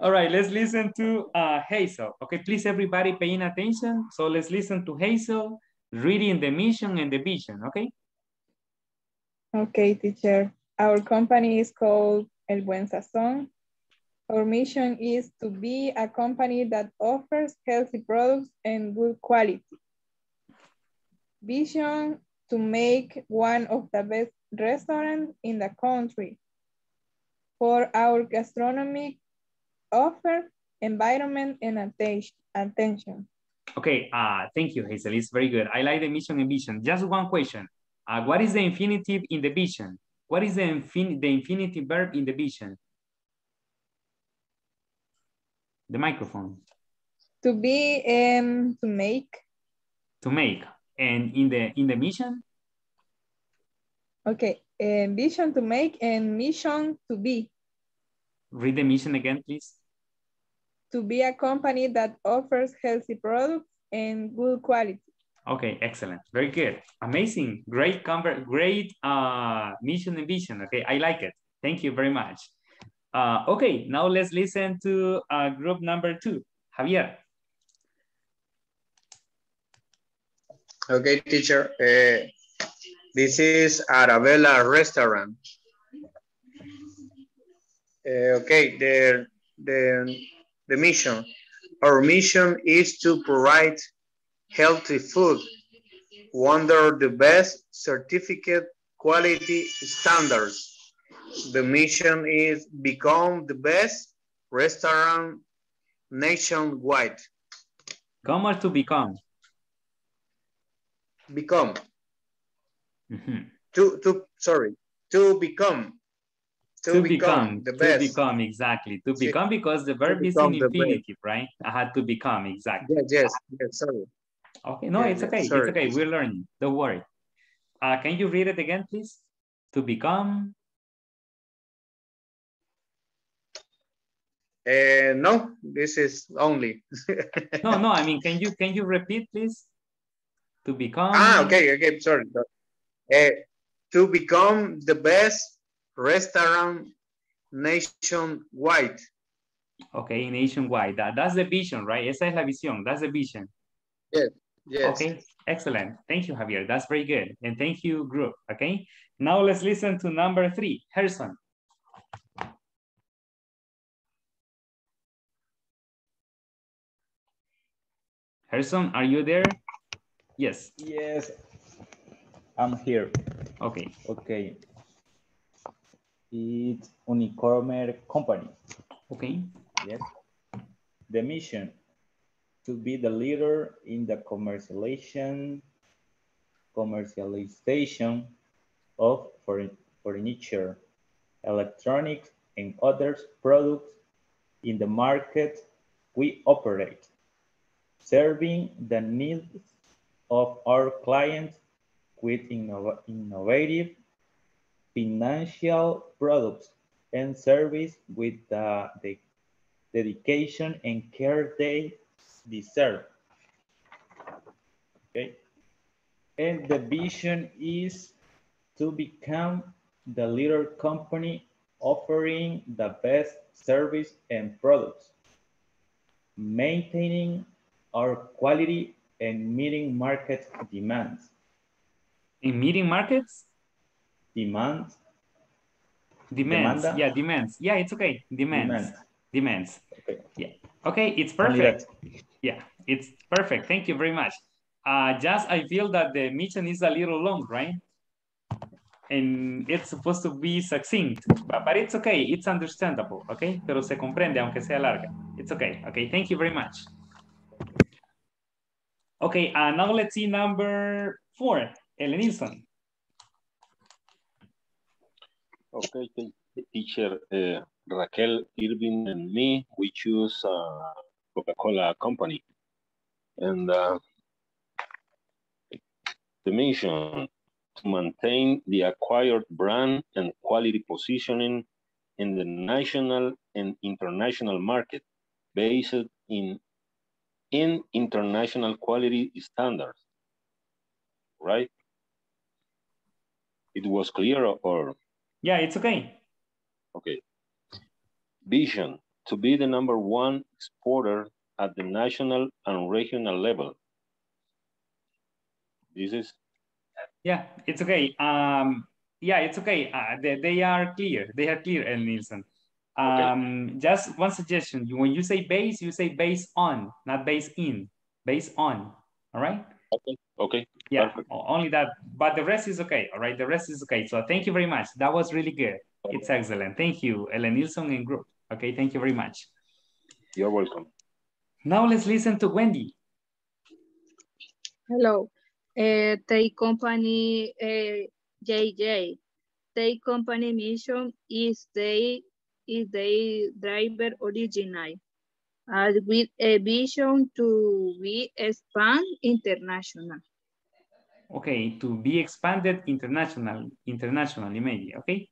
All right, let's listen to uh, Hazel. Okay, please everybody paying attention. So let's listen to Hazel reading the mission and the vision, okay? Okay, teacher. Our company is called El Buen Sazón. Our mission is to be a company that offers healthy products and good quality. Vision to make one of the best restaurants in the country. For our gastronomic offer, environment, and attention. Okay, uh, thank you, Hazel. It's very good. I like the mission and vision. Just one question. Uh, what is the infinitive in the vision? What is the, infin the infinitive verb in the vision? The microphone. To be and to make. To make. And in the in the mission? Okay, eh, vision to make and mission to be. Read the mission again, please. To be a company that offers healthy products and good quality. Okay, excellent. Very good. Amazing. Great conver great uh, mission and vision. Okay, I like it. Thank you very much. Uh, okay, now let's listen to uh, group number two. Javier. Okay, teacher. Uh, this is Arabella Restaurant. Uh, okay, the, the, the mission. Our mission is to provide healthy food under the best certificate quality standards. The mission is become the best restaurant nationwide. Come or to become? Become. Mhm. To, to, sorry, to become. To, become, the best. to become, exactly. To become because the verb is in infinitive, right? I had to become, exactly. Yes, yes, yes, sorry. Okay, no, Yeah, it's okay, sorry. it's okay, we're learning, don't worry. Uh, can you read it again, please? To become, Uh, no, this is only. no, no, I mean, can you, can you repeat, please? To become. Ah, okay, okay, sorry. Uh, to become the best restaurant nationwide. Okay, nationwide, that, that's the vision, right? Esa es la visión, that's the vision. Yes, yes. Okay, excellent. Thank you, Javier. That's very good. And thank you, group. Okay, now let's listen to number three, Harrison. Harrison, are you there? Yes. Yes, I'm here. Okay. Okay. It's Unicormer Company. Okay. Yes. The mission to be the leader in the commercialization commercialization of furniture, electronics, and other products in the market we operate, serving the needs of our clients with innov- innovative financial products and service with the, the dedication and care they deserve. Okay. And the vision is to become the leader company offering the best service and products, maintaining our quality and meeting market demands. In meeting markets? Demands. Demands. Demanda? Yeah, demands. Yeah, it's okay. Demands. Demands. Demands. Okay. Yeah. Okay, it's perfect. Yeah, it's perfect. Thank you very much. Uh, just I feel that the mission is a little long, right? And it's supposed to be succinct, but, but it's okay. It's understandable, okay? Pero se comprende aunque sea larga. It's okay. Okay, thank you very much. Okay, uh, now let's see number four, Ellen. Okay, teacher uh, Raquel, Irving, and me, we choose uh, Coca-Cola company. And uh, the mission to maintain the acquired brand and quality positioning in the national and international market based in, in international quality standards, right? it was clear or? Yeah, it's okay. Okay. Vision, to be the number one exporter at the national and regional level. This is, Yeah, it's okay. Um, yeah, it's okay. Uh, they, they are clear. They are clear, El Nielsen. Um, Just one suggestion. When you say base, you say base on, not base in. Base on. All right. okay, okay. Yeah, o- only that. But the rest is okay. All right. The rest is okay. So thank you very much. That was really good. It's excellent. Thank you, Ellen Nielsen and group. Okay. Thank you very much. You're welcome. Now let's listen to Wendy. Hello. Uh, the company uh, JJ. The company mission is they is the driver original. Uh, with a vision to be expand international. Okay, to be expanded international, internationally maybe, okay?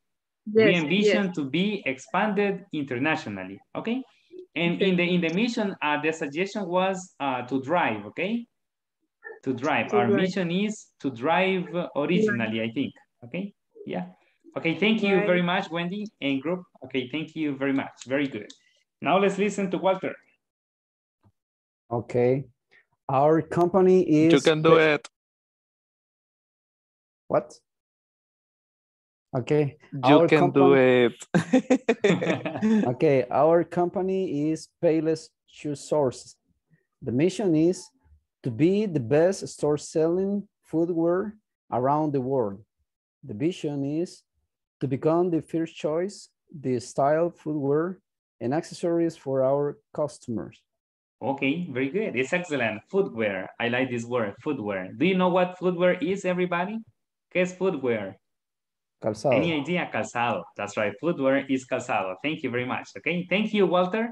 We Yes, envision yes. to be expanded internationally, okay? And in the in the mission, uh, the suggestion was uh, to drive, okay? To drive. To Our drive. mission is to drive originally, I think, okay? Yeah. Okay, thank you very much, Wendy and group. Okay, thank you very much. Very good. Now let's listen to Walter. Okay. Our company is. You can do it. What? Okay. You our can do it. okay, our company is Payless Shoe Source. The mission is to be the best store selling footwear around the world. The vision is to become the first choice, the style footwear and accessories for our customers. Okay, very good. It's excellent. Footwear. I like this word, footwear. Do you know what footwear is, everybody? ¿Qué es footwear? Calzado. Any idea? Calzado. That's right. Footwear is calzado. Thank you very much. Okay. Thank you, Walter.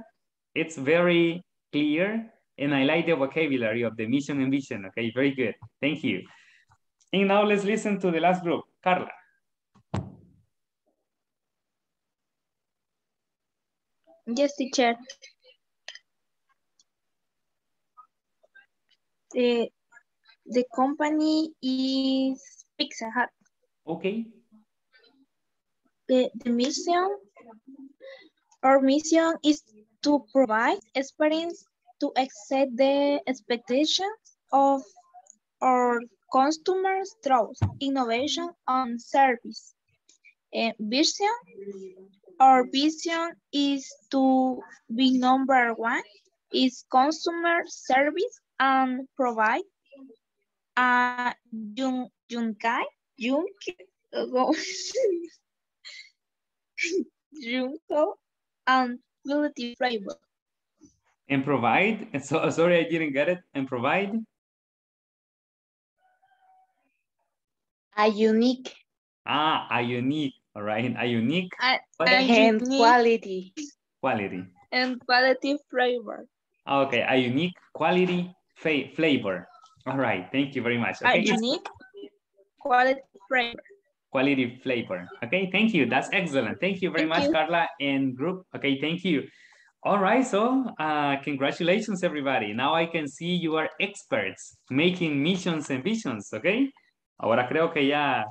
It's very clear. And I like the vocabulary of the mission and vision. Okay. Very good. Thank you. And now let's listen to the last group. Carla. Yes, teacher. The, the company is Pizza Hut. Okay. The, the mission, our mission is to provide experience to exceed the expectations of our customers through innovation and service. Eh, vision, our vision is to be number one is consumer service and provide a yun, yunkai, yun, Junko and quality flavor. And provide. And so sorry, I didn't get it. And provide. A unique Ah, a unique. All right. A unique A, a and unique quality. quality. and quality flavor. Okay. A unique quality flavor. All right. Thank you very much. A Okay. it's- unique quality flavor. Quality flavor. Okay, thank you. That's excellent. Thank you very Thank much, you. Carla and group. Okay, thank you. All right, so uh, congratulations, everybody. Now I can see you are experts making missions and visions, okay? Ahora creo que ya,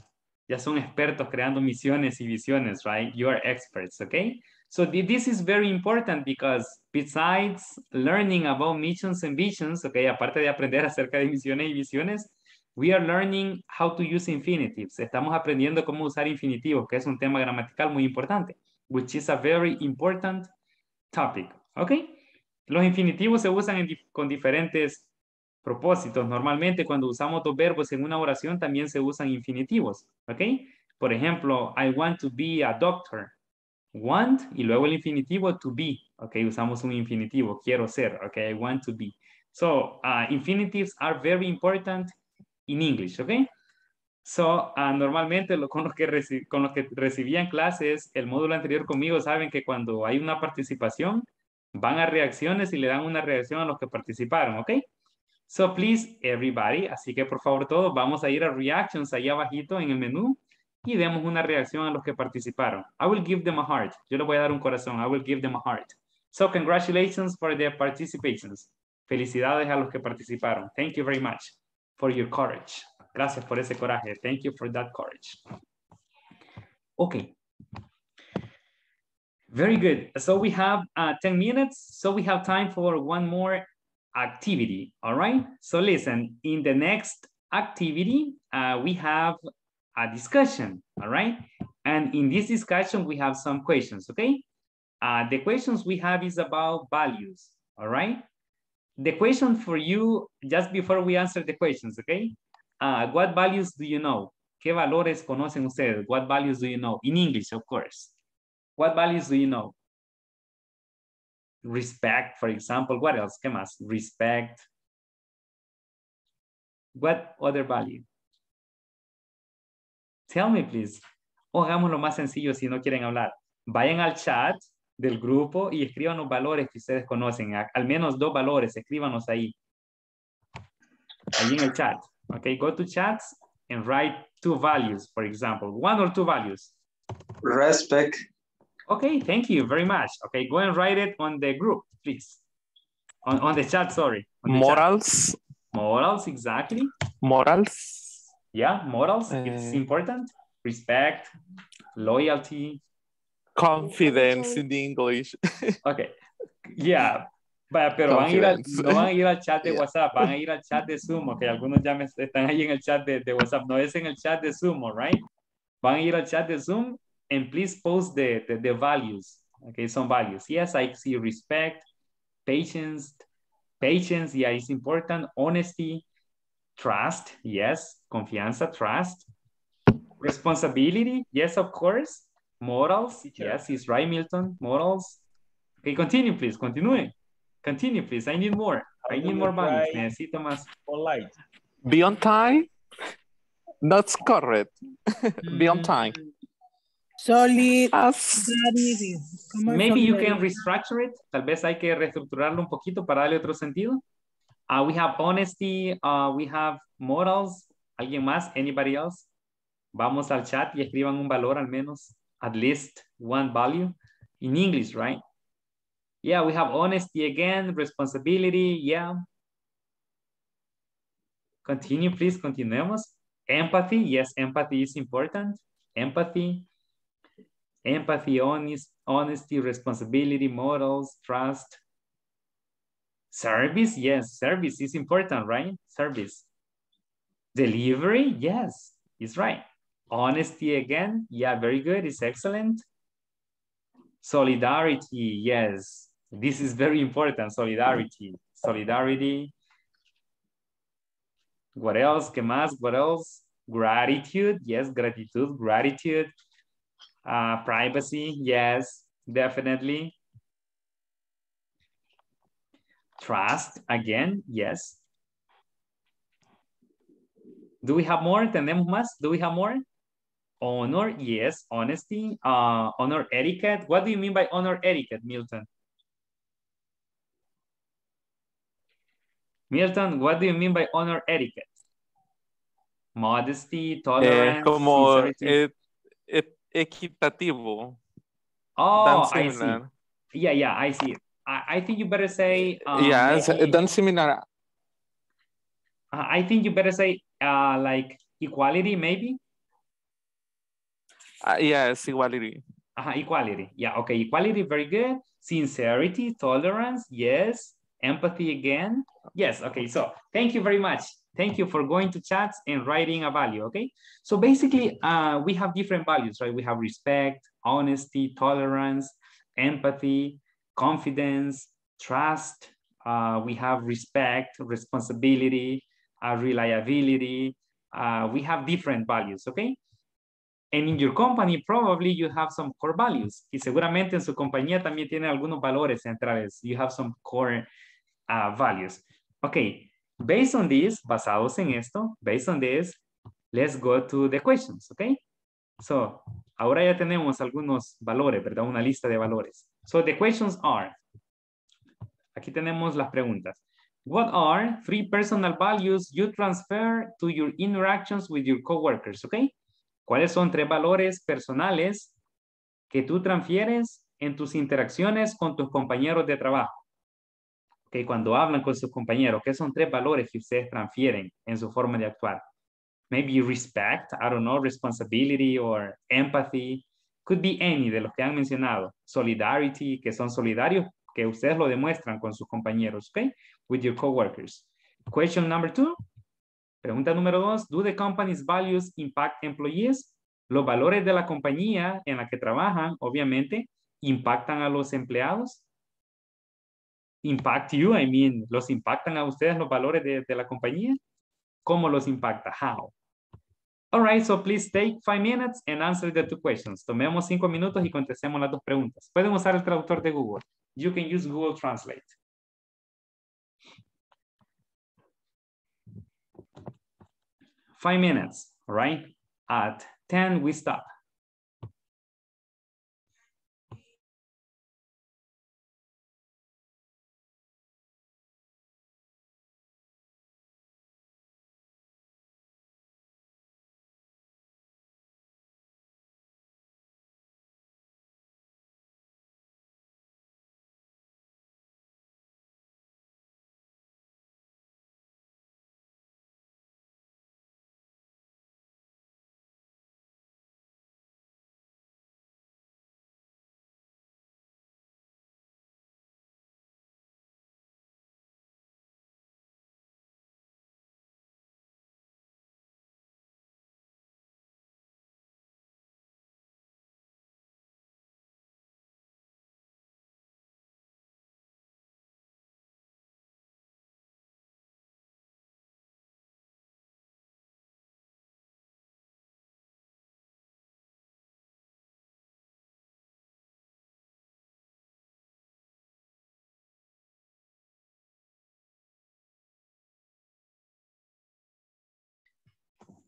ya son expertos creando misiones y visiones, right? You are experts, okay? So thi- this is very important because besides learning about missions and visions, okay, aparte de aprender acerca de misiones y visiones, we are learning how to use infinitives. Estamos aprendiendo cómo usar infinitivos, que es un tema gramatical muy importante, which is a very important topic. ¿Ok? Los infinitivos se usan con diferentes propósitos. Normalmente cuando usamos dos verbos en una oración también se usan infinitivos. ¿Ok? Por ejemplo, I want to be a doctor. Want y luego el infinitivo to be. ¿Ok? Usamos un infinitivo. Quiero ser. ¿Ok? I want to be. So, uh, infinitives are very important in English, ¿ok? So, ah, normalmente con, los que con los que recibían clases, el módulo anterior conmigo, saben que cuando hay una participación, van a reacciones y le dan una reacción a los que participaron, ¿ok? So, please, everybody, así que por favor todos, vamos a ir a reactions ahí abajito en el menú y demos una reacción a los que participaron. I will give them a heart. Yo le voy a dar un corazón. I will give them a heart. So, congratulations for their participations. Felicidades a los que participaron. Thank you very much for your courage. Gracias por ese coraje. Thank you for that courage. Okay. Very good. So we have uh, 10 minutes. So we have time for one more activity. All right. So listen, in the next activity, uh, we have a discussion. All right. And in this discussion, we have some questions. Okay. Uh, the questions we have is about values. All right. The question for you, just before we answer the questions, okay? Uh, what values do you know? ¿Qué valores conocen ustedes? What values do you know? In English, of course. What values do you know? Respect, for example. What else? ¿Qué más? Respect. What other value? Tell me, please. O hagamos lo más sencillo si no quieren hablar. Vayan al chat del grupo y escriban los valores que ustedes conocen. Al menos dos valores, escríbanos ahí. Ahí en el chat. Okay, go to chats and write two values, for example. One or two values. Respect. Okay, thank you very much. Okay, go and write it on the group, please. On, on the chat, sorry. The morals. Chat. Morals, exactly. Morals. Yeah, morals, uh, it's important. Respect, loyalty, confidence in the English. okay. Yeah. Pero van a ir al, no van a ir al chat de yeah. WhatsApp, van a ir al chat de Zoom, que algunos ya me, están ahí en el chat de, de, WhatsApp, no es en el chat de Zoom, right? Van a ir al chat de Zoom and please post the, the, the values, okay, some values. Yes, I see respect, patience, patience, yeah, it's important, honesty, trust, yes, confianza, trust, responsibility, yes, of course, Morals, Teacher. yes, he's right, Milton. Morals. Okay, continue, please. Continue. Continue, please. I need more. I need more values. Necesito más. Polite. Be on time. That's correct. Be on time. Solid. Maybe you can restructure it. Tal vez hay que reestructurarlo un poquito para darle otro sentido. Uh, we have honesty. Uh, we have morals. ¿Alguien más? Anybody else? Vamos al chat y escriban un valor al menos at least one value in English, right? Yeah, we have honesty again, responsibility, yeah. Continue, please, continuemos. Empathy, yes, empathy is important. Empathy, empathy, honest, honesty, responsibility, morals, trust. Service, yes, service is important, right? Service. Delivery, yes, it's right. Honesty again, yeah, very good, it's excellent. Solidarity, yes, this is very important, solidarity. Solidarity. What else? ¿Qué más? What else? Gratitude, yes, gratitude, gratitude. Uh, privacy, yes, definitely. Trust, again, yes. Do we have more? ¿Tenemos más? Do we have more? Honor, yes. Honesty, uh, honor etiquette. What do you mean by honor etiquette, Milton? Milton, what do you mean by honor etiquette? Modesty, tolerance, eh, como e equitativo. Oh, I see. Yeah, yeah, I see. I, I think you better say. Um, yeah, maybe, dan similar. I think you better say uh, like equality, maybe. Uh, yes, equality. Uh, equality. Yeah, okay. Equality, very good. Sincerity, tolerance, yes. Empathy again. Yes, okay. So thank you very much. Thank you for going to chats and writing a value, okay? So basically, uh, we have different values, right? We have respect, honesty, tolerance, empathy, confidence, trust. Uh, we have respect, responsibility, uh, reliability. Uh, we have different values, okay? And in your company, probably you have some core values. Y seguramente en su compañía también tiene algunos valores centrales. You have some core uh, values. Okay, based on this, basados en esto, based on this, let's go to the questions, okay? So, ahora ya tenemos algunos valores, ¿verdad? Una lista de valores. So, the questions are, aquí tenemos las preguntas. What are three personal values you transfer to your interactions with your coworkers, okay? ¿Cuáles son tres valores personales que tú transfieres en tus interacciones con tus compañeros de trabajo? Okay, cuando hablan con sus compañeros, ¿qué son tres valores que ustedes transfieren en su forma de actuar? maybe respect, I don't know, responsibility or empathy. Could be any de los que han mencionado. Solidarity, que son solidarios, que ustedes lo demuestran con sus compañeros, ¿ok? With your coworkers. Question number two. Pregunta número dos. Do the company's values impact employees? Los valores de la compañía en la que trabajan, obviamente, impactan a los empleados. Impact you, I mean, ¿los impactan a ustedes los valores de, la compañía? ¿Cómo los impacta? How? All right, so please take five minutes and answer the two questions. Tomemos cinco minutos y contestemos las dos preguntas. Pueden usar el traductor de Google. You can use Google Translate. Five minutes, all right? At 10, we stop.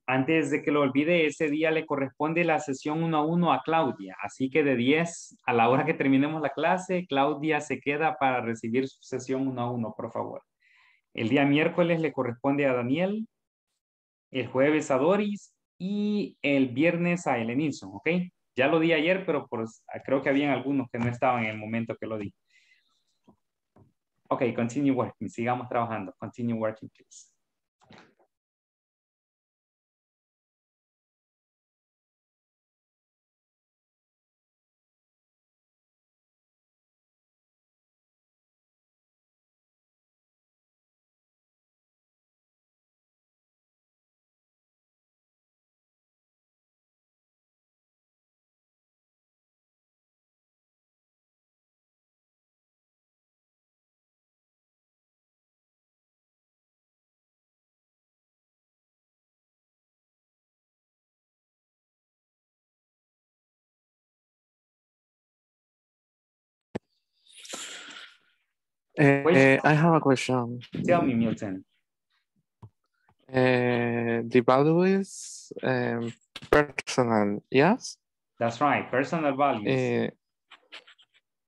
Antes de que lo olvide, ese día le corresponde la sesión uno a uno a Claudia. Así que de 10 a la hora que terminemos la clase, Claudia se queda para recibir su sesión uno a uno, por favor. El día miércoles le corresponde a Daniel, el jueves a Doris y el viernes a Elenilson, ¿ok? Ya lo di ayer, pero creo que habían algunos que no estaban en el momento que lo di. Ok, continue working. Sigamos trabajando. Continue working, please. Uh, I have a question. Tell me, Milton. Uh, the value is um, personal, yes? That's right, personal values.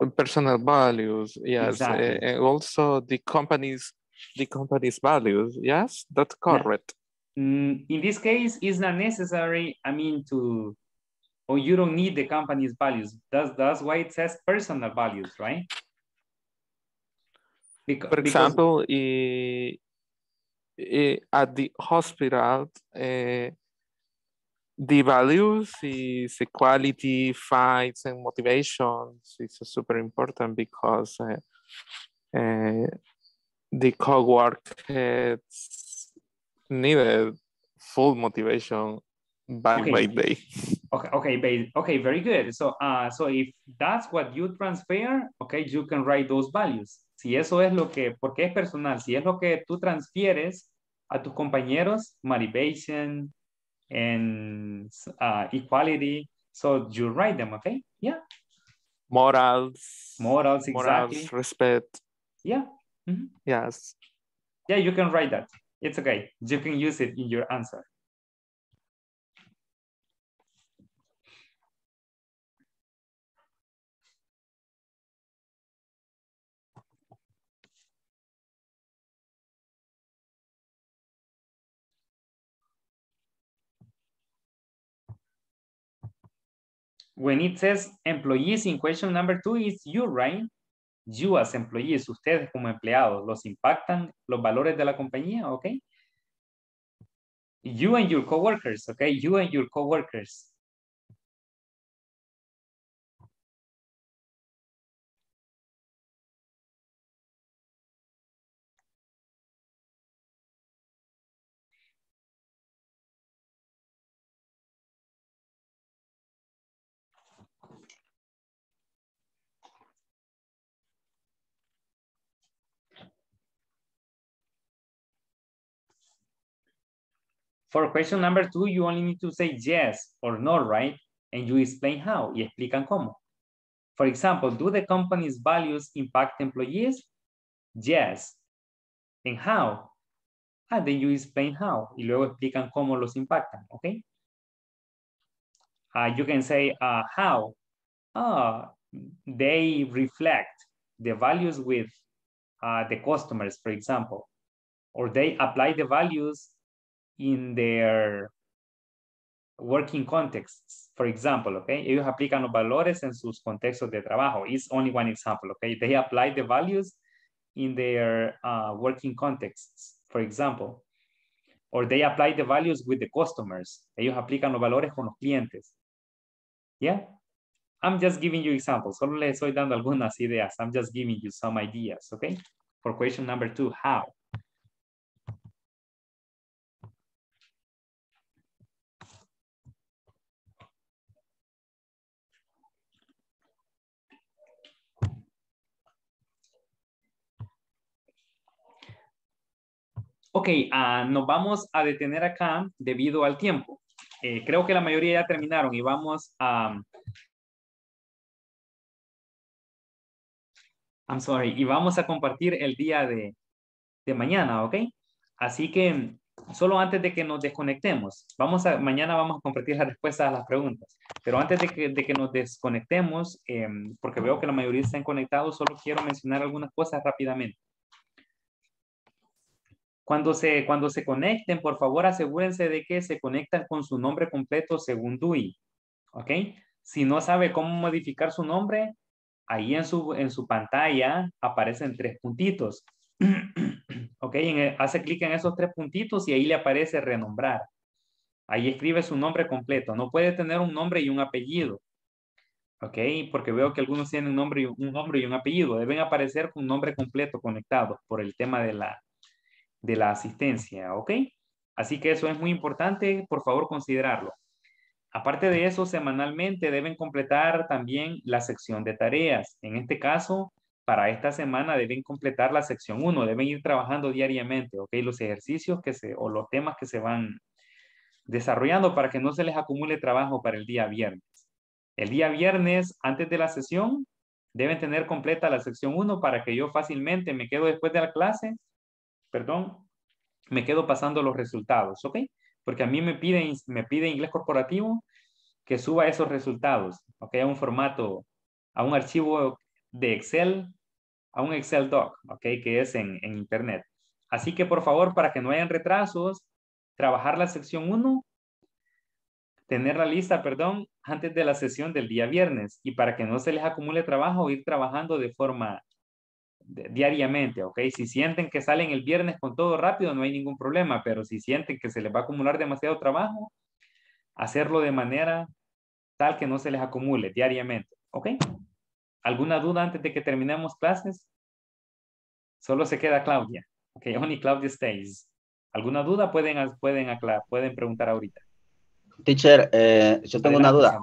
Uh, personal values, yes. Exactly. Uh, also the company's the company's values, yes? That's correct. Mm, in this case, it's not necessary, I mean, to, or you don't need the company's values. That's, that's why it says personal values, right? Beca- For because- example, eh, eh, at the hospital, eh, the values is equality, fights, and motivations is super important because uh, uh, the co-workers needed full motivation by Okay. by day. Okay, okay, okay, very good. So, uh, so if that's what you transfer, okay, you can write those values. Si eso es lo que, porque es personal, si es lo que tú transfieres a tus compañeros, motivation and uh, equality, so you write them, okay? Yeah, Morals, morals, morals, exactly. respect. Yeah, mhm. Yes. yeah, you can write that. It's okay. You can use it in your answer. When it says employees in question number two, is you, right? You as employees, ustedes como empleados, ¿los impactan los valores de la compañía? ¿Ok? You and your coworkers, okay? You and your coworkers. For question number two, you only need to say yes or no, right? And you explain how, y explican cómo. For example, do the company's values impact employees? Yes. And how? And then you explain how, y luego explican cómo los impactan, okay? Uh, you can say uh, how. Uh, they reflect the values with uh, the customers, for example, or they apply the values in their working contexts. For example, okay, ellos aplican los valores en sus contextos de trabajo. It's only one example, okay? They apply the values in their uh, working contexts, for example. Or they apply the values with the customers. Ellos aplican los valores con los clientes. Yeah? I'm just giving you examples. Solo les estoy dando algunas ideas. I'm just giving you some ideas, okay? For question number two, how? Ok, uh, nos vamos a detener acá debido al tiempo. Eh, creo que la mayoría ya terminaron y vamos a... I'm sorry, y vamos a compartir el día de, de mañana, ¿ok? Así que solo antes de que nos desconectemos, vamos a, mañana vamos a compartir las respuestas a las preguntas, pero antes de que, de que nos desconectemos, eh, porque veo que la mayoría están conectados, solo quiero mencionar algunas cosas rápidamente. Cuando se, cuando se conecten, por favor, asegúrense de que se conectan con su nombre completo según DUI. ¿Ok? Si no sabe cómo modificar su nombre, ahí en su, en su pantalla aparecen tres puntitos. ¿Ok? hace clic en esos tres puntitos y ahí le aparece renombrar. Ahí escribe su nombre completo. No puede tener un nombre y un apellido. ¿Ok? Porque veo que algunos tienen un nombre y un, nombre y un apellido. Deben aparecer con nombre completo conectado por el tema de la, de la asistencia, ¿ok? Así que eso es muy importante, por favor considerarlo. Aparte de eso, semanalmente deben completar también la sección de tareas. En este caso, para esta semana deben completar la sección 1, deben ir trabajando diariamente, ¿ok? Los ejercicios que se, o los temas que se van desarrollando para que no se les acumule trabajo para el día viernes. El día viernes, antes de la sesión, deben tener completa la sección 1 para que yo fácilmente me quedo después de la clase perdón, me quedo pasando los resultados, ¿ok? Porque a mí me pide, me pide inglés corporativo que suba esos resultados, ¿ok? A un formato, a un archivo de Excel, a un Excel doc, ¿ok? Que es en, en Internet. Así que por favor, para que no hayan retrasos, trabajar la sección 1, tener la lista, perdón, antes de la sesión del día viernes y para que no se les acumule trabajo, ir trabajando de forma diariamente, ¿ok? Si sienten que salen el viernes con todo rápido, no hay ningún problema, pero si sienten que se les va a acumular demasiado trabajo, hacerlo de manera tal que no se les acumule diariamente, ¿ok? ¿Alguna duda antes de que terminemos clases? Solo se queda Claudia, ¿ok? Only Claudia stays. ¿Alguna duda? Pueden, pueden, aclarar, pueden preguntar ahorita. Teacher, eh, yo tengo una duda.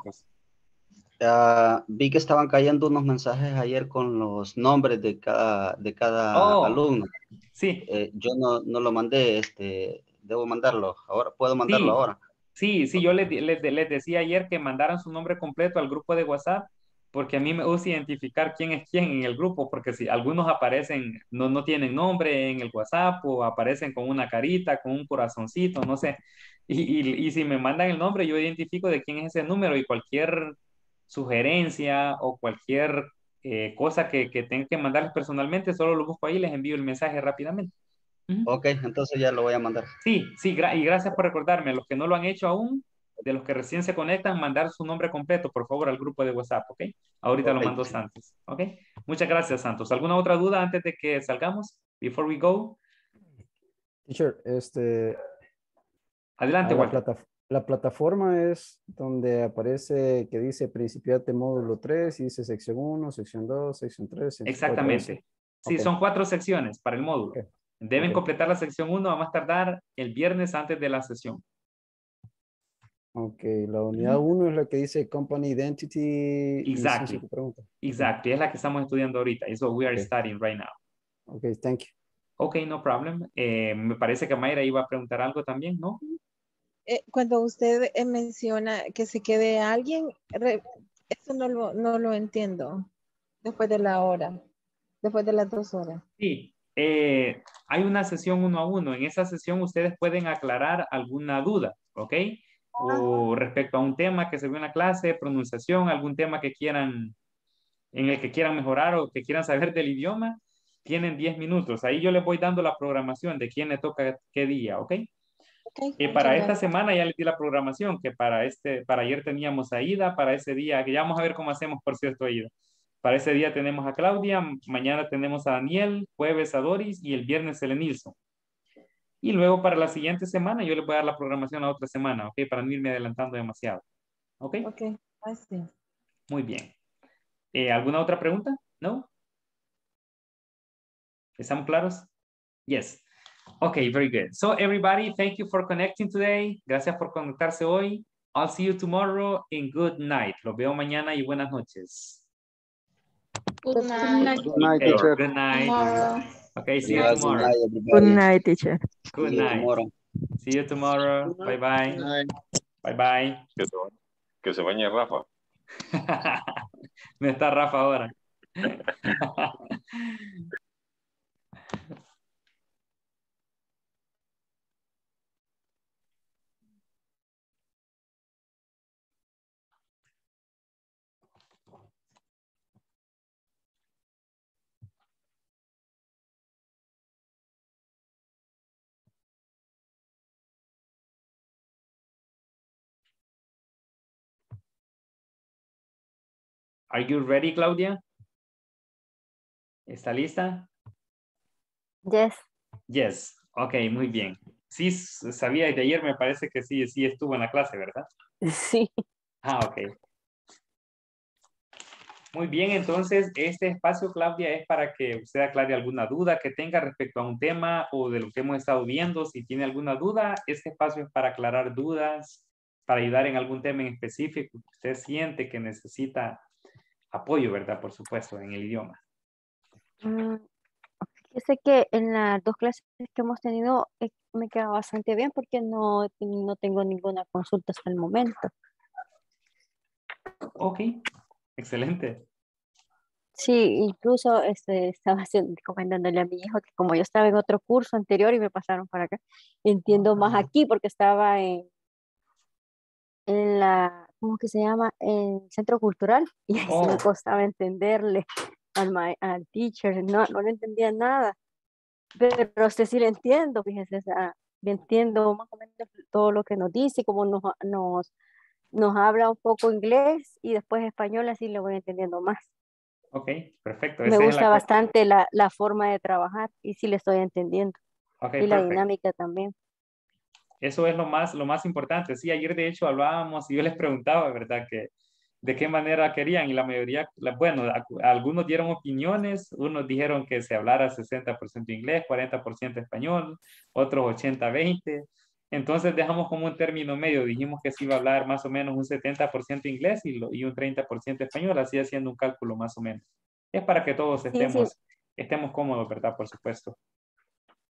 Uh, vi que estaban cayendo unos mensajes ayer con los nombres de cada, de cada oh, alumno. Sí. Eh, yo no, no, lo mandé, este, debo mandarlo ahora, puedo mandarlo sí. ahora. Sí, sí, yo les, les, les, decía ayer que mandaran su nombre completo al grupo de WhatsApp, porque a mí me gusta identificar quién es quién en el grupo, porque si algunos aparecen, no, no tienen nombre en el WhatsApp o aparecen con una carita, con un corazoncito, no sé. Y, y, y si me mandan el nombre, yo identifico de quién es ese número y cualquier sugerencia o cualquier eh, cosa que, que tenga que mandarles personalmente, solo lo busco ahí y les envío el mensaje rápidamente. Ok, entonces ya lo voy a mandar. Sí, sí, gra y gracias por recordarme. Los que no lo han hecho aún, de los que recién se conectan, mandar su nombre completo, por favor, al grupo de WhatsApp, ¿ok? Ahorita okay. lo mando Santos, ¿ok? Muchas gracias, Santos. ¿Alguna otra duda antes de que salgamos? Before we go. Teacher, este, Adelante, la, Walter. La plataforma es donde aparece que dice principiante módulo 3 y dice sección 1, sección 2, sección 3, sección 4. Exactamente. Sí, son cuatro secciones para el módulo. Deben completar la sección 1 a más tardar el viernes antes de la sesión. Ok, la unidad 1 es la que dice Company Identity. Exactly. licencia que pregunta. Exacto, y es la que estamos estudiando ahorita. Eso we are studying right now. Ok, thank you. Ok, no problem. Eh, me parece que Mayra iba a preguntar algo también, ¿no? Eh, cuando usted eh, menciona que se quede alguien, re- eso no lo, no lo entiendo. Después de la hora, después de las dos horas. Sí, eh, hay una sesión uno a uno. En esa sesión ustedes pueden aclarar alguna duda, ¿ok? O respecto a un tema que se vio en la clase, pronunciación, algún tema que quieran, en el que quieran mejorar o que quieran saber del idioma, tienen 10 minutos. Ahí yo les voy dando la programación de quién le toca qué día, ¿ok? Y para esta semana ya les di la programación, que para este, para ayer teníamos a Ida, para ese día, que ya vamos a ver cómo hacemos, por cierto, Ida. Para ese día tenemos a Claudia, mañana tenemos a Daniel, jueves a Doris y el viernes a Nilsson. Y luego para la siguiente semana yo les voy a dar la programación a otra semana, ¿ok? Para no irme adelantando demasiado. ¿Ok? Ok, así. Muy bien. Eh, ¿Alguna otra pregunta? ¿No? ¿Estamos claros? Yes. Okay, very good. So everybody, thank you for connecting today. Gracias por conectarse hoy. I'll see you tomorrow and good night. Los veo mañana y buenas noches. Good night. Good night, teacher. Good night. Tomorrow. Okay, see you tomorrow. Good night, teacher. Good night. tomorrow. See you tomorrow. Bye bye. Bye bye. Que se, bañe- que se bañe Rafa. No está Rafa ahora. Are you ready, Claudia? ¿Está lista? Yes. Yes. Ok, muy bien. Sí, sabía de ayer, me parece que sí, sí estuvo en la clase, ¿verdad? Sí. Ah, ok. Muy bien, entonces este espacio, Claudia, es para que usted aclare alguna duda que tenga respecto a un tema o de lo que hemos estado viendo. Si tiene alguna duda, este espacio es para aclarar dudas, para ayudar en algún tema en específico que usted siente que necesita apoyo, ¿verdad? Por supuesto, en el idioma. Mm, Fíjese que en las dos clases que hemos tenido eh, me queda bastante bien porque no, no tengo ninguna consulta hasta el momento. Ok, excelente. Sí, incluso este, estaba haciendo, comentándole a mi hijo que como yo estaba en otro curso anterior y me pasaron para acá, entiendo más aquí porque estaba en, en la, ¿cómo que se llama? En el centro cultural y ahí sí me Oh. costaba entenderle al, ma- al teacher, no, no le entendía nada, pero a usted sí le entiendo, fíjese, o sea, le entiendo más o menos todo lo que nos dice, como nos, nos, nos habla un poco inglés y después español, así le voy entendiendo más. Ok, perfecto. Me Esa es la gusta co- bastante la, la forma de trabajar y sí le estoy entendiendo. Ok, y la perfecto. dinámica también. Eso es lo más, lo más importante. Sí, ayer de hecho hablábamos y yo les preguntaba, ¿verdad? Que de qué manera querían y la mayoría, bueno, a- algunos dieron opiniones, unos dijeron que se hablara 60% inglés, 40% español, otros 80-20. Entonces dejamos como un término medio, dijimos que se iba a hablar más o menos un 70% inglés y, lo- y un 30% español, así haciendo un cálculo más o menos. Es para que todos sí. estemos, estemos cómodos, ¿verdad? Por supuesto.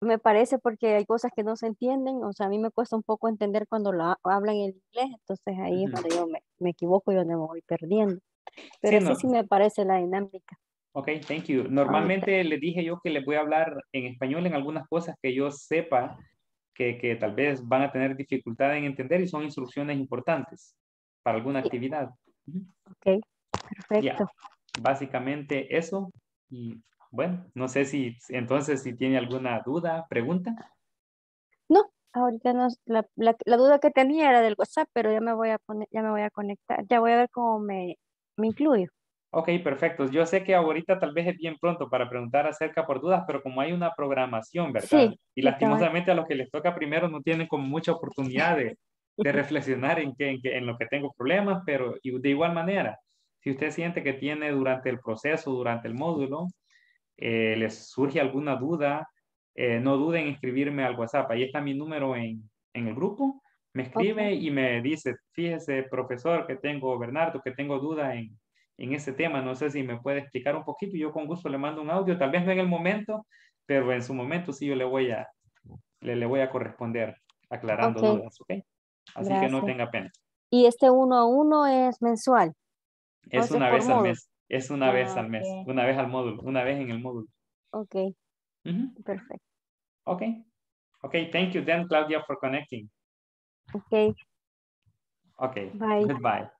Me parece porque hay cosas que no se entienden, o sea, a mí me cuesta un poco entender cuando lo ha- hablan en inglés, entonces ahí es Ujú. donde yo me, me equivoco y donde me voy perdiendo. Pero sí, no. sí me parece la dinámica. Ok, thank you. Normalmente les dije yo que les voy a hablar en español en algunas cosas que yo sepa que, que tal vez van a tener dificultad en entender y son instrucciones importantes para alguna actividad. Ujú. Ok, perfecto. Básicamente eso. Y bueno, no sé si entonces si tiene alguna duda, pregunta. No, ahorita no, la, la, la duda que tenía era del WhatsApp, pero ya me voy a poner, ya me voy a conectar, ya voy a ver cómo me, me incluyo. Ok, perfecto. Yo sé que ahorita tal vez es bien pronto para preguntar acerca por dudas, pero como hay una programación, ¿verdad? Sí, y lastimosamente a los que les toca primero no tienen como mucha oportunidad de, de reflexionar en, qué, en, qué- en lo que tengo problemas, pero de igual manera, si usted siente que tiene durante el proceso, durante el módulo, eh, les surge alguna duda, eh, no duden en escribirme al WhatsApp. Ahí está mi número en, en el grupo. Me escribe y me dice, fíjese, profesor, que tengo, Bernardo, que tengo duda en, en ese tema. No sé si me puede explicar un poquito. Yo con gusto le mando un audio, tal vez no en el momento, pero en su momento sí yo le voy a, le, le voy a corresponder aclarando Ok. dudas, ¿ok? Así que no Gracias. tenga pena. Y este uno a uno es mensual. Es una vez al mes. Es una vez Ah, al mes. ok. Una vez al módulo. Una vez en el módulo. Ok, Ujú. perfecto. Okay. Okay. Thank you then, Claudia, for connecting. Ok, Okay. Bye. Goodbye.